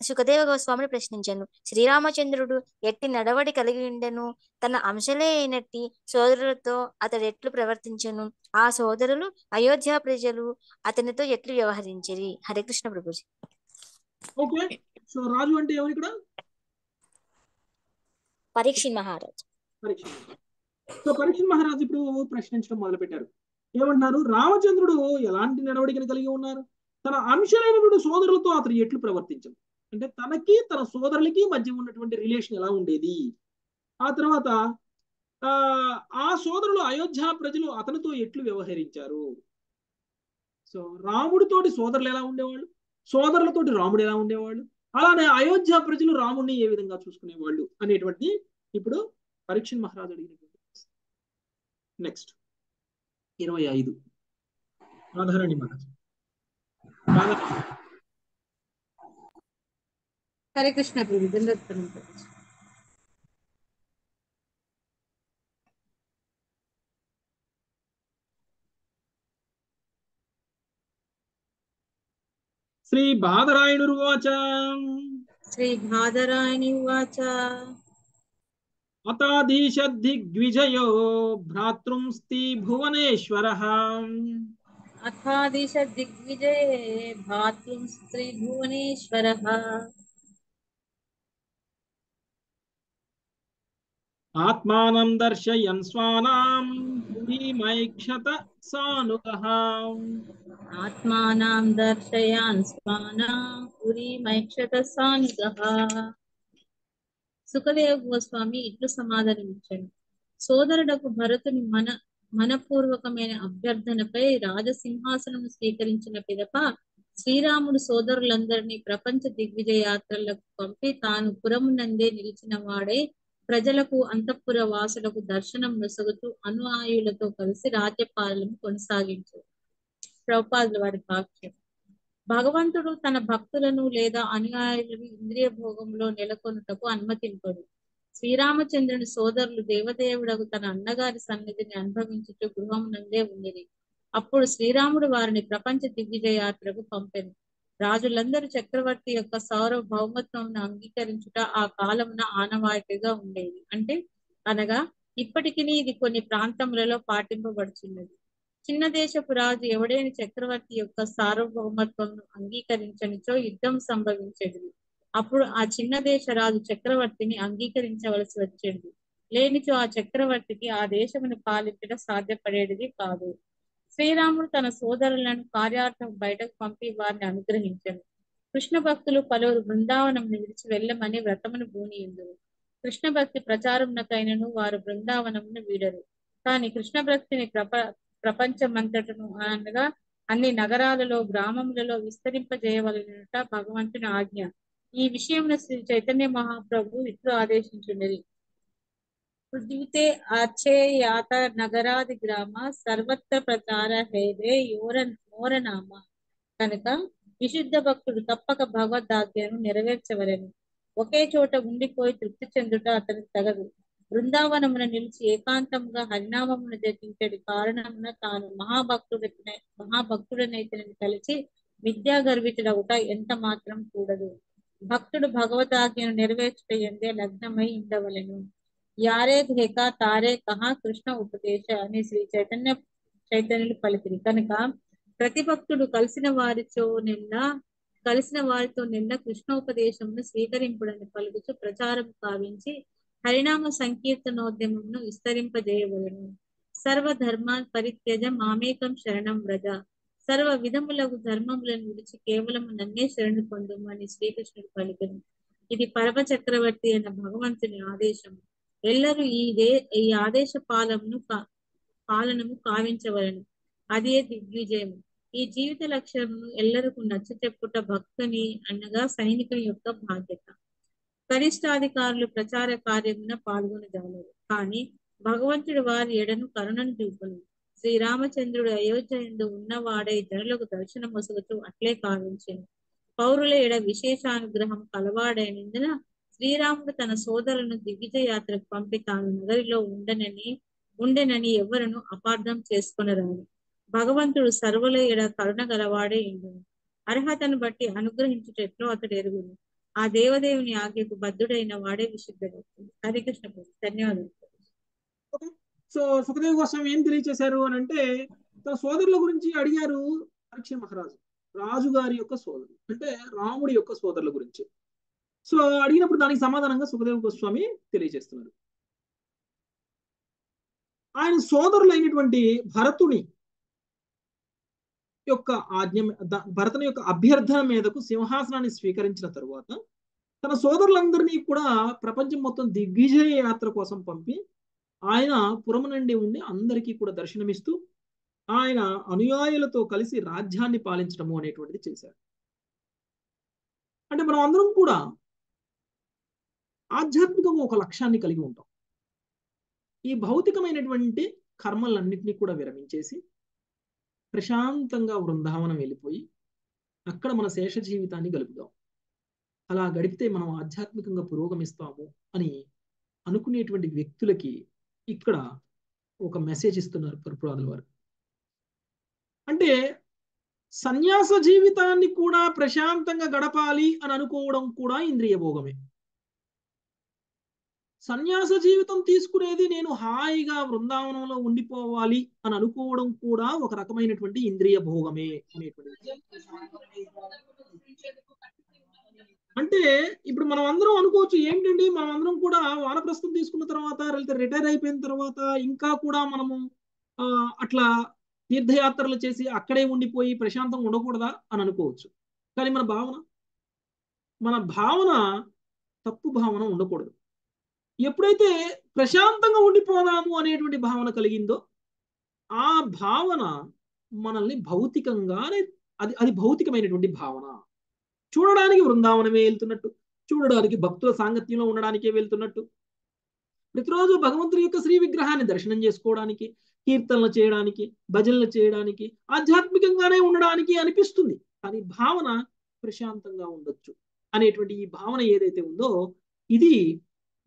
సుఖదేవ గోస్వామిని ప్రశ్నించను. శ్రీరామచంద్రుడు ఎట్టి నడవడి కలిగి ఉండెను. తన అంశలే అయినట్టి సోదరులతో అతడు ఎట్లు ప్రవర్తించను? ఆ సోదరులు అయోధ్య ప్రజలు. అతనితో ఎట్లు వ్యవహరించిరి? హరే కృష్ణ ప్రభుజీ. ఓకే. సో రాజు అంటే ఎవరు ఇక్కడ? పరీక్షిన్ మహారాజ్. పరీక్ష సో పరీక్ష మహారాజు ఇప్పుడు ప్రశ్నించడం మొదలు పెట్టారు ఏమంటున్నారు? రామచంద్రుడు ఎలాంటి నడవడికను కలిగి ఉన్నారు? తన అంశలైనటువంటి సోదరులతో అతను ఎట్లు ప్రవర్తించను? అంటే తనకి తన సోదరులకి మధ్య ఉన్నటువంటి రిలేషన్ ఎలా ఉండేది? ఆ తర్వాత ఆ సోదరులు అయోధ్య ప్రజలు అతనితో ఎట్లు వ్యవహరించారు? సో రాముడితోటి సోదరులు ఎలా ఉండేవాళ్ళు? సోదరులతోటి రాముడు ఎలా ఉండేవాళ్ళు? అలానే అయోధ్య ప్రజలు రాముడిని ఏ విధంగా చూసుకునేవాళ్ళు అనేటువంటి ఇప్పుడు పరీక్ష మహారాజు అడిగినటువంటి నెక్స్ట్ ఇరవై ఐదు. రాధారాణి మహారాజు. हरे कृष्ण प्रभु Prabhu. प्रणाम Prabhu. श्री श्रीबाधरायणि उवाच अतादिशद्दिग्विजयो भ्रातृंस्ति दिग्विजय अथादिशद्दिग्विजये भ्रातृंस्त्रिभुवनेश्वरः ఆత్మానం దర్శయన్ స్వానాం భూమిమైక్షత సానుగః. ఆత్మానం దర్శయాన్ స్వానాం భూమిమైక్షత సానుగః. సుఖదేవ గోస్వామి ఇట్లు సమాధానమిచ్చాడు. సోదరుడకు భరతుని మన మనపూర్వకమైన అభ్యర్థనపై రాజసింహాసనం స్వీకరించిన పిదప శ్రీరాముడు సోదరులందరినీ ప్రపంచ దిగ్విజయ యాత్రలకు పంపి తాను పురమునందే నిలిచిన వాడే ప్రజలకు అంతఃపుర వాసులకు దర్శనం నొసగుతూ అనుయాయులతో కలిసి రాజ్యపాలన కొనసాగించారు ప్రభుపాదుల వారి వాక్యం. భగవంతుడు తన భక్తులను లేదా అనుయాయులను ఇంద్రియ భోగంలో నెలకొనుటకు అనుమతింపడు. శ్రీరామచంద్రుని సోదరులు దేవదేవుడకు తన అన్నగారి సన్నిధిని అనుభవించుటూ గృహం ఉండిరి. అప్పుడు శ్రీరాముడు వారిని ప్రపంచ దిగ్విజయ యాత్రకు పంపెను. రాజులందరూ చక్రవర్తి యొక్క సార్వభౌమత్వం అంగీకరించుట ఆ కాలమున ఆనవాయితీగా ఉండేది. అంటే అనగా ఇప్పటికి ఇది కొన్ని ప్రాంతములలో పాటింపబడుచున్నది. చిన్న దేశపు రాజు ఎవడైన చక్రవర్తి యొక్క సార్వభౌమత్వం అంగీకరించనిచో యుద్ధం సంభవించేది అప్పుడు ఆ చిన్న దేశ రాజు చక్రవర్తిని అంగీకరించవలసి వచ్చేది. లేనిచో ఆ చక్రవర్తికి ఆ దేశమును పాలించడం సాధ్యపడేది కాదు. శ్రీరాముడు తన సోదరులను కార్యార్థం బయటకు పంపి వారిని అనుగ్రహించను. కృష్ణ భక్తులు పలువురు బృందావనం విడిచి వెళ్ళమని వ్రతమును భూనియుందురు కృష్ణ భక్తి ప్రచారమునకైనను వారు బృందావనమును వీడరు. కానీ కృష్ణ భక్తిని ప్రప ప్రపంచమంతటను అనగా అన్ని నగరాలలో గ్రామములలో విస్తరింపజేయవలనట భగవంతుని ఆజ్ఞ. ఈ విషయమున శ్రీ చైతన్య మహాప్రభు ఇట్లు ఆదేశించున్నది పృథ్వీతే ఆచే ನಗರಾದಿ నగరాది గ్రామ సర్వత్ర ప్రచార ಯೋರ యోర మోరనామ కనుక విశుద్ధ భక్తుడు తప్పక భగవద్ఆజ్ఞను నెరవేర్చవలెను ఒకే చోట ఉండిపోయి తృప్తి చెందుట అతనికి తగదు బృందావనమున నిలిచి ఏకాంతముగా హరినామమును జపించడి కారణమున తాను మహాభక్తుడ మహాభక్తుడనైతనని కలిసి విద్యా గర్వితుడవుట ఎంత మాత్రం కూడదు భక్తుడు భగవదాజ్ఞను నెరవేర్చుట ఎందే లగ్నమై ఉండవలెను యారే ధేక తారే కహా కృష్ణ ఉపదేశ అని శ్రీ చైతన్య చైతన్యులు పలికిరి కనుక ప్రతిభక్తుడు కలిసిన వారితో నిన్న కలిసిన వారితో నిన్న కృష్ణోపదేశమును స్వీకరింపుడని పలుకుచు ప్రచారం కావించి హరినామ సంకీర్తనోద్యమమును విస్తరింపజేయవలను. సర్వధర్మ పరిత్యజ మామేకం శరణం వ్రజ. సర్వ విధములకు ధర్మములను విడిచి కేవలం నన్నే శరణు పొందుము అని శ్రీకృష్ణుడు పలికను. ఇది పరమ చక్రవర్తి అయిన భగవంతుని ఆదేశం ఎల్లరూ ఈ దే ఈ ఆదేశ పాలమును పాలనము కావించవలను. అదే దిగ్విజయం ఈ జీవిత లక్ష్యమును ఎల్లరకు నచ్చ చెప్పుట భక్తుని అనగా సైనికుని యొక్క బాధ్యత. కనిష్టాధికారులు ప్రచార కార్యమున పాల్గొనజాలరు. కానీ భగవంతుడు వారి ఎడను కరుణను చూపును. శ్రీరామచంద్రుడు అయోధ్య ఎందు ఉన్నవాడై జనులకు దర్శనం మొసగుతూ అట్లే కావించింది పౌరుల ఎడ విశేషానుగ్రహం కలవాడైనందున శ్రీరాముడు తన సోదరులను దిగ్విజయ యాత్రకు పంపి తాను నగరిలో ఉండనని ఉండెనని ఎవరను అపార్థం చేసుకొనరాదు. భగవంతుడు సర్వుల కరుణ గలవాడే ఇండు అర్హతను బట్టి అనుగ్రహించుటెట్లో అతడు ఎరుగును. ఆ దేవదేవుని ఆజ్ఞకు బద్ధుడైన వాడే విశుద్ధుడు హరికృష్ణ ధన్యవాదాలు. సో సుఖదేవ్ కోసం ఏం తెలియచేశారు అని అంటే తన సోదరుల గురించి అడిగారు పరీక్ష మహారాజు. రాజు గారి యొక్క సోదరులు అంటే రాముడి యొక్క సోదరుల గురించి. సో అడిగినప్పుడు దానికి సమాధానంగా సుఖదేవ్ గోస్వామి తెలియజేస్తున్నారు. ఆయన సోదరులైనటువంటి భరతుని యొక్క ఆజ్ఞ భరతుని యొక్క అభ్యర్థన మీదకు సింహాసనాన్ని స్వీకరించిన తరువాత తన సోదరులందరినీ కూడా ప్రపంచం మొత్తం దిగ్విజయ యాత్ర కోసం పంపి ఆయన పురము నుండి ఉండి అందరికీ కూడా దర్శనమిస్తూ ఆయన అనుయాయులతో కలిసి రాజ్యాన్ని పాలించడము అనేటువంటిది చేశారు. అంటే మనం అందరం కూడా ఆధ్యాత్మికంగా ఒక లక్ష్యాన్ని కలిగి ఉంటాం. ఈ భౌతికమైనటువంటి కర్మలన్నింటినీ కూడా విరమించేసి ప్రశాంతంగా వృందావనం వెళ్ళిపోయి అక్కడ మన శేష జీవితాన్ని గలుపుదాం. అలా గడిపితే మనం ఆధ్యాత్మికంగా పురోగమిస్తాము అని అనుకునేటువంటి వ్యక్తులకి ఇక్కడ ఒక మెసేజ్ ఇస్తున్నారు పరుపురాదుల వారు. అంటే సన్యాస జీవితాన్ని కూడా ప్రశాంతంగా గడపాలి అని అనుకోవడం కూడా ఇంద్రియ భోగమే. సన్యాస జీవితం తీసుకునేది నేను హాయిగా బృందావనంలో ఉండిపోవాలి అని అనుకోవడం కూడా ఒక రకమైనటువంటి ఇంద్రియ భోగమే అనేటువంటి అంటే ఇప్పుడు మనం అందరం అనుకోవచ్చు ఏంటండి? మనం అందరం కూడా వానప్రస్థం తీసుకున్న తర్వాత లేకపోతే రిటైర్ అయిపోయిన తర్వాత ఇంకా కూడా మనము అట్లా తీర్థయాత్రలు చేసి అక్కడే ఉండిపోయి ప్రశాంతంగా ఉండకూడదా అని అనుకోవచ్చు. కానీ మన భావన మన భావన తప్పు భావన ఉండకూడదు. ఎప్పుడైతే ప్రశాంతంగా ఉండిపోదాము అనేటువంటి భావన కలిగిందో ఆ భావన మనల్ని భౌతికంగానే అది అది భౌతికమైనటువంటి భావన. చూడడానికి బృందావనమే వెళ్తున్నట్టు చూడడానికి భక్తుల సాంగత్యంలో ఉండడానికే వెళ్తున్నట్టు. ప్రతిరోజు భగవంతుడి యొక్క శ్రీ విగ్రహాన్ని దర్శనం చేసుకోవడానికి కీర్తనలు చేయడానికి భజనలు చేయడానికి ఆధ్యాత్మికంగానే ఉండడానికి అనిపిస్తుంది. కానీ భావన ప్రశాంతంగా ఉండొచ్చు అనేటువంటి ఈ భావన ఏదైతే ఉందో ఇది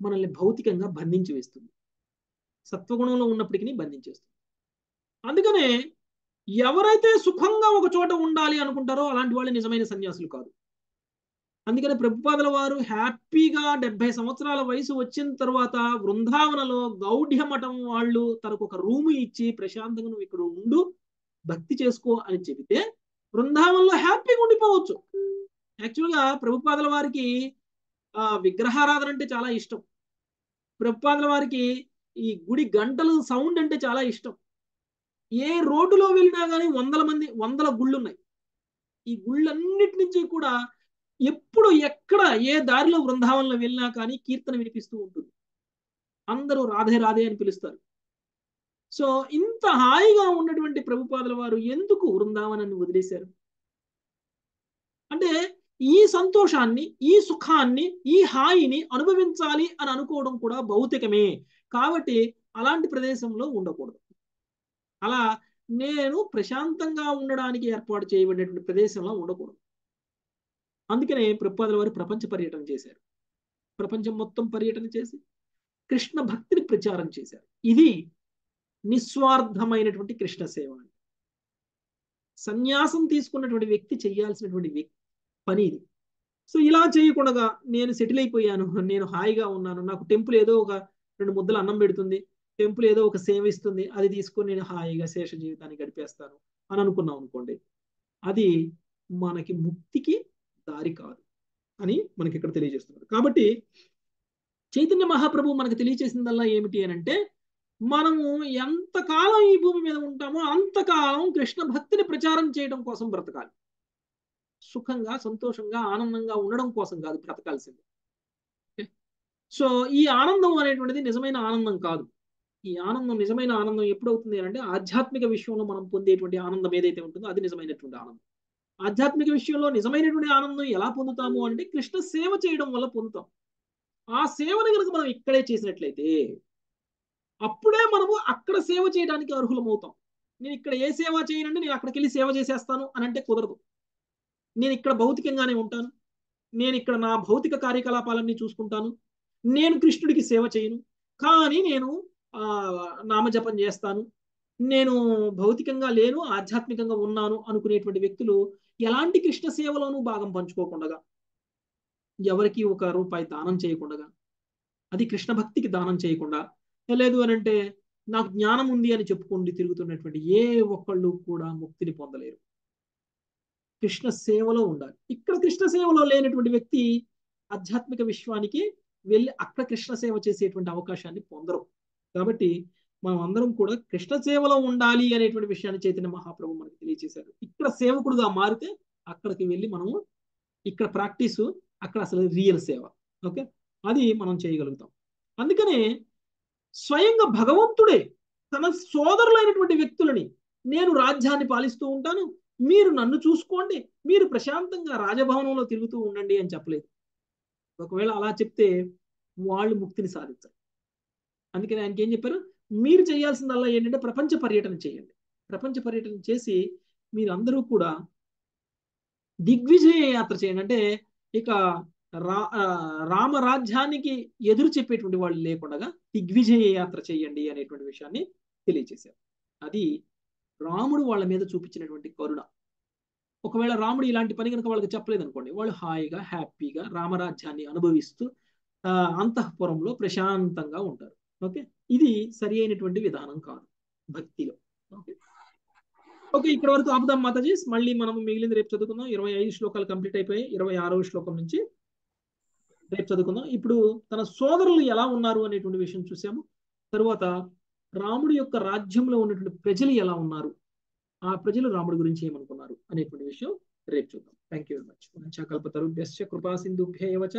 మనల్ని భౌతికంగా బంధించి వేస్తుంది సత్వగుణంలో ఉన్నప్పటికీ బంధించేస్తుంది. అందుకనే ఎవరైతే సుఖంగా ఒక చోట ఉండాలి అనుకుంటారో అలాంటి వాళ్ళు నిజమైన సన్యాసులు కాదు. అందుకని ప్రభుపాదల వారు హ్యాపీగా డెబ్బై సంవత్సరాల వయసు వచ్చిన తర్వాత వృందావనలో గౌఢ్య మఠం వాళ్ళు తనకు ఒక రూము ఇచ్చి ప్రశాంతంగా నువ్వు ఇక్కడ ఉండు భక్తి చేసుకో అని చెబితే బృందావనంలో హ్యాపీగా ఉండిపోవచ్చు. యాక్చువల్గా ప్రభుపాదల వారికి విగ్రహారాధన అంటే చాలా ఇష్టం. ప్రభుపాదుల వారికి ఈ గుడి గంటలు సౌండ్ అంటే చాలా ఇష్టం. ఏ రోడ్డులో వెళ్ళినా కానీ వందల మంది వందల గుళ్ళు ఉన్నాయి ఈ గుళ్ళన్నిటి నుంచి కూడా ఎప్పుడు ఎక్కడ ఏ దారిలో బృందావనంలో వెళ్ళినా కానీ కీర్తన వినిపిస్తూ ఉంటుంది. అందరూ రాధే రాధే అని పిలుస్తారు. సో ఇంత హాయిగా ఉన్నటువంటి ప్రభుపాదుల వారు ఎందుకు బృందావనాన్ని వదిలేశారు? అంటే ఈ సంతోషాన్ని ఈ సుఖాన్ని ఈ హాయిని అనుభవించాలి అని అనుకోవడం కూడా భౌతికమే. కాబట్టి అలాంటి ప్రదేశంలో ఉండకూడదు. అలా నేను ప్రశాంతంగా ఉండడానికి ఏర్పాటు చేయబడినటువంటి ప్రదేశంలో ఉండకూడదు. అందుకనే ప్రపాదుల వారు ప్రపంచ పర్యటన చేశారు. ప్రపంచం మొత్తం పర్యటన చేసి కృష్ణ భక్తిని ప్రచారం చేశారు. ఇది నిస్వార్థమైనటువంటి కృష్ణ సేవ సన్యాసం తీసుకున్నటువంటి వ్యక్తి చేయాల్సినటువంటి వ్యక్తి పని ఇది సో ఇలా చేయకుండా నేను సెటిల్ అయిపోయాను. నేను హాయిగా ఉన్నాను. నాకు టెంపుల్ ఏదో ఒక రెండు ముద్దలు అన్నం పెడుతుంది. టెంపుల్ ఏదో ఒక సేవ ఇస్తుంది. అది తీసుకొని నేను హాయిగా శేష జీవితాన్ని గడిపేస్తాను అని అనుకున్నాం అనుకోండి. అది మనకి ముక్తికి దారి కాదు అని మనకి ఇక్కడ తెలియజేస్తున్నారు. కాబట్టి చైతన్య మహాప్రభు మనకు తెలియజేసిందల్లా ఏమిటి అని అంటే మనము ఎంతకాలం ఈ భూమి మీద ఉంటామో అంతకాలం కృష్ణ భక్తిని ప్రచారం చేయడం కోసం బ్రతకాలి. సుఖంగా సంతోషంగా ఆనందంగా ఉండడం కోసం కాదు బ్రతకాల్సింది. సో ఈ ఆనందం అనేటువంటిది నిజమైన ఆనందం కాదు. ఈ ఆనందం నిజమైన ఆనందం ఎప్పుడవుతుంది అంటే ఆధ్యాత్మిక విషయంలో మనం పొందేటువంటి ఆనందం ఏదైతే ఉంటుందో అది నిజమైనటువంటి ఆనందం. ఆధ్యాత్మిక విషయంలో నిజమైనటువంటి ఆనందం ఎలా పొందుతాము అంటే కృష్ణ సేవ చేయడం వల్ల పొందుతాం. ఆ సేవను కనుక మనం ఇక్కడే చేసినట్లయితే అప్పుడే మనము అక్కడ సేవ చేయడానికి అర్హులమవుతాం. నేను ఇక్కడ ఏ సేవ చేయనంటే నేను అక్కడికి వెళ్ళి సేవ చేసేస్తాను అని అంటే కుదరదు. నేను ఇక్కడ భౌతికంగానే ఉంటాను. నేను ఇక్కడ నా భౌతిక కార్యకలాపాలన్నీ చూసుకుంటాను. నేను కృష్ణుడికి సేవ చేయను. కానీ నేను నామజపం చేస్తాను. నేను భౌతికంగా లేను ఆధ్యాత్మికంగా ఉన్నాను అనుకునేటువంటి వ్యక్తులు ఎలాంటి కృష్ణ సేవలోనూ భాగం పంచుకోకుండా ఎవరికి ఒక రూపాయి దానం చేయకుండా అది కృష్ణ భక్తికి దానం చేయకుండా లేదు అని అంటే నాకు జ్ఞానం ఉంది అని చెప్పుకుంటూ తిరుగుతున్నటువంటి ఏ ఒక్కళ్ళు కూడా ముక్తిని పొందలేరు. కృష్ణ సేవలో ఉండాలి. ఇక్కడ కృష్ణ సేవలో లేనటువంటి వ్యక్తి ఆధ్యాత్మిక విశ్వానికి వెళ్ళి అక్కడ కృష్ణ సేవ చేసేటువంటి అవకాశాన్ని పొందరు. కాబట్టి మనం అందరం కూడా కృష్ణ సేవలో ఉండాలి అనేటువంటి విషయాన్ని చైతన్య మహాప్రభు మనకు తెలియజేశారు. ఇక్కడ సేవకుడుగా మారితే అక్కడికి వెళ్ళి మనము ఇక్కడ ప్రాక్టీసు అక్కడ అసలు రియల్ సేవ. ఓకే? అది మనం చేయగలుగుతాం. అందుకనే స్వయంగా భగవంతుడే తన సోదరులైనటువంటి వ్యక్తులని నేను రాజ్యాన్ని పాలిస్తూ ఉంటాను మీరు నన్ను చూసుకోండి మీరు ప్రశాంతంగా రాజభవనంలో తిరుగుతూ ఉండండి అని చెప్పలేదు. ఒకవేళ అలా చెప్తే వాళ్ళు ముక్తిని సాధించరు. అందుకని ఆయనకి ఏం చెప్పారు? మీరు చేయాల్సిందల్లా ఏంటంటే ప్రపంచ పర్యటన చేయండి. ప్రపంచ పర్యటన చేసి మీరందరూ కూడా దిగ్విజయ యాత్ర చేయండి. అంటే ఇక రా రామరాజ్యానికి ఎదురు చెప్పేటువంటి వాళ్ళు లేకుండా దిగ్విజయ యాత్ర చేయండి అనేటువంటి విషయాన్ని తెలియజేశారు. అది రాముడు వాళ్ళ మీద చూపించినటువంటి కరుణ. ఒకవేళ రాముడు ఇలాంటి పని కనుక వాళ్ళకి చెప్పలేదు అనుకోండి వాళ్ళు హాయిగా హ్యాపీగా రామరాజ్యాన్ని అనుభవిస్తూ అంతఃపురంలో ప్రశాంతంగా ఉంటారు. ఓకే? ఇది సరి అయినటువంటి విధానం కాదు భక్తిలో. ఓకే? ఓకే ఇక్కడ వరకు ఆపుదాం మాతాజీ. మళ్ళీ మనం మిగిలింది రేపు చదువుకుందాం. ఇరవై ఐదు శ్లోకాలు కంప్లీట్ అయిపోయాయి. ఇరవై ఆరవ శ్లోకం నుంచి రేపు చదువుకుందాం. ఇప్పుడు తన సోదరులు ఎలా ఉన్నారు అనేటువంటి విషయం చూసాము. తరువాత రాముడి యొక్క రాజ్యంలో ఉన్నటువంటి ప్రజలు ఎలా ఉన్నారు? ఆ ప్రజలు రాముడి గురించి ఏమనుకున్నారు అనేటువంటి విషయం రేపు చూద్దాం. థ్యాంక్ యూ వెరీ మచ్ వంచకల్పతరుభ్యశ్చ కృపా సింధుభ్యేవచ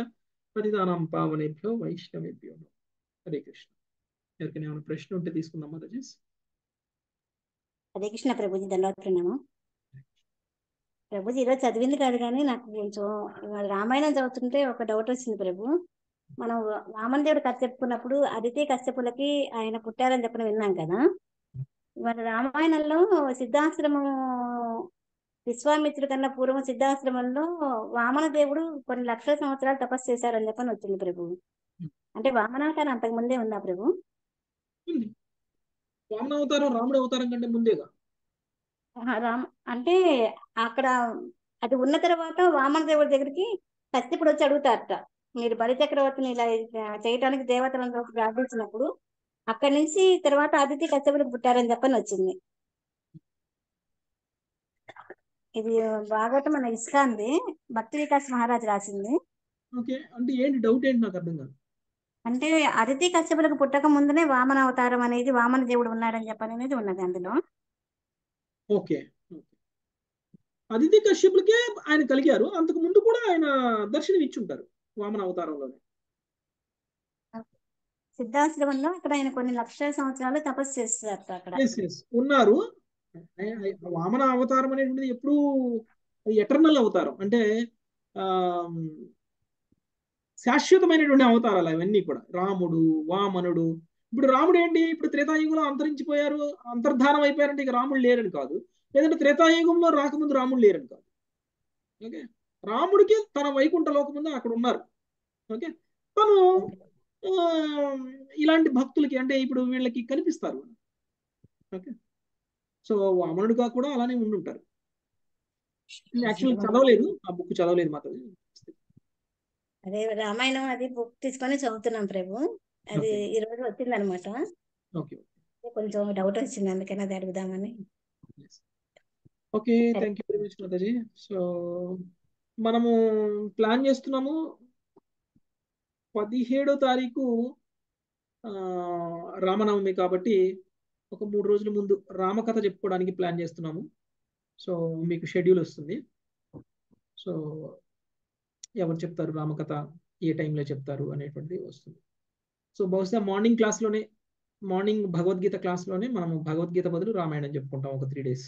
ప్రతిదానం పావనేభ్యో వైష్ణవేభ్యో హరే కృష్ణ. ఎవరికైనా ఏమైనా ప్రశ్న ఉంటే తీసుకుందాం రజేష్ హరే కృష్ణ ప్రభుజీ ధన్యవాద ప్రణామం ప్రభుజీ ఈరోజు చదివింది కాదు కానీ నాకు కొంచెం రామాయణం చదువుతుంటే ఒక డౌట్ వచ్చింది ప్రభు. మనం వామన దేవుడు కథ చెప్పుకున్నప్పుడు అదితి కశ్యపులకి ఆయన పుట్టారని చెప్పిన విన్నాం కదా. మన రామాయణంలో సిద్ధాశ్రమం విశ్వామిత్రుడి కన్నా పూర్వం సిద్ధాశ్రమంలో వామన దేవుడు కొన్ని లక్షల సంవత్సరాలు తపస్సు చేశారని చెప్పని వచ్చింది ప్రభు. అంటే వామనావతారం అంతకు ముందే ఉందా ప్రభు? వామన అవతారం రాముడి అవతారం కంటే ముందేగా. రామ అంటే అక్కడ అది ఉన్న తర్వాత వామన దేవుడి దగ్గరికి కశ్యపుడు వచ్చి అడుగుతారట. మీరు బలి చక్రవర్తిని ఇలా చేయటానికి దేవతలందరూ ప్రార్థించినప్పుడు అక్కడి నుంచి తర్వాత అదితి కశ్యపుడికి పుట్టారని చెప్పని వచ్చింది. ఇది భాగవతం మన ఇస్కాంది భక్తి వికాస్ మహారాజ్ రాసింది. ఓకే అంటే ఏంటి డౌట్ ఏంటి నాకు అర్థం కాదు. అంటే అదితి కశ్యపులకు పుట్టక ముందునే వామన అవతారం అనేది వామన దేవుడు ఉన్నాడని చెప్పని అనేది ఉన్నది అందులో. ఓకే అదితి కశ్యపులకే ఆయన కలిగారు. అంతకు ముందు కూడా ఆయన దర్శనం ఇచ్చుంటారు వామన అవతారంలోనే. సిద్ధాశ్రమంలో అక్కడ ఆయన కొన్ని లక్షల సంవత్సరాలు తపస్సు చేస్తారు అక్కడ. ఉన్నారు. వామన అవతారం అనేటువంటిది ఎప్పుడు ఎటర్నల్ అవతారం. అంటే ఆ శాశ్వతమైనటువంటి అవతారాలు అవన్నీ కూడా. రాముడు వామనుడు. ఇప్పుడు రాముడు ఏంటి? ఇప్పుడు త్రేతాయుగంలో అంతరించిపోయారు అంతర్ధానం అయిపోయారంటే ఇక రాముడు లేరని కాదు. లేదంటే త్రేతాయుగంలో రాకముందు రాముడు లేరని కాదు. ఓకే? రాముడికి తన వైకుంఠ లోకముందు అక్కడ ఉన్నారు. ఓకే? తను ఇలాంటి భక్తులకి అంటే ఇప్పుడు వీళ్ళకి కనిపిస్తారు. ఓకే? సో వామనుడిగా కూడా అలానే ఉండుంటారు. యాక్చువల్ చదవలేదు. ఆ బుక్ చదవలేదు మాత్రం. అదే రామాయణం అది బుక్ తీసుకొని చదువుతున్నాం ప్రభు. అది ఈ రోజు వచ్చింది అనమాట ఓకే. కొంచెం డౌట్ వచ్చింది అందుకని అది అడుగుదామని. Okay thank you very much Mataji so మనము ప్లాన్ చేస్తున్నాము పదిహేడో తారీఖు రామనవమి కాబట్టి ఒక మూడు రోజుల ముందు రామకథ చెప్పుకోవడానికి ప్లాన్ చేస్తున్నాము. సో మీకు షెడ్యూల్ వస్తుంది. సో ఎవరు చెప్తారు రామకథ ఏ టైంలో చెప్తారు అనేటువంటిది వస్తుంది. సో బహుశా మార్నింగ్ క్లాస్లోనే మార్నింగ్ భగవద్గీత క్లాస్లోనే మనము భగవద్గీత బదులు రామాయణం చెప్పుకుంటాం ఒక three days.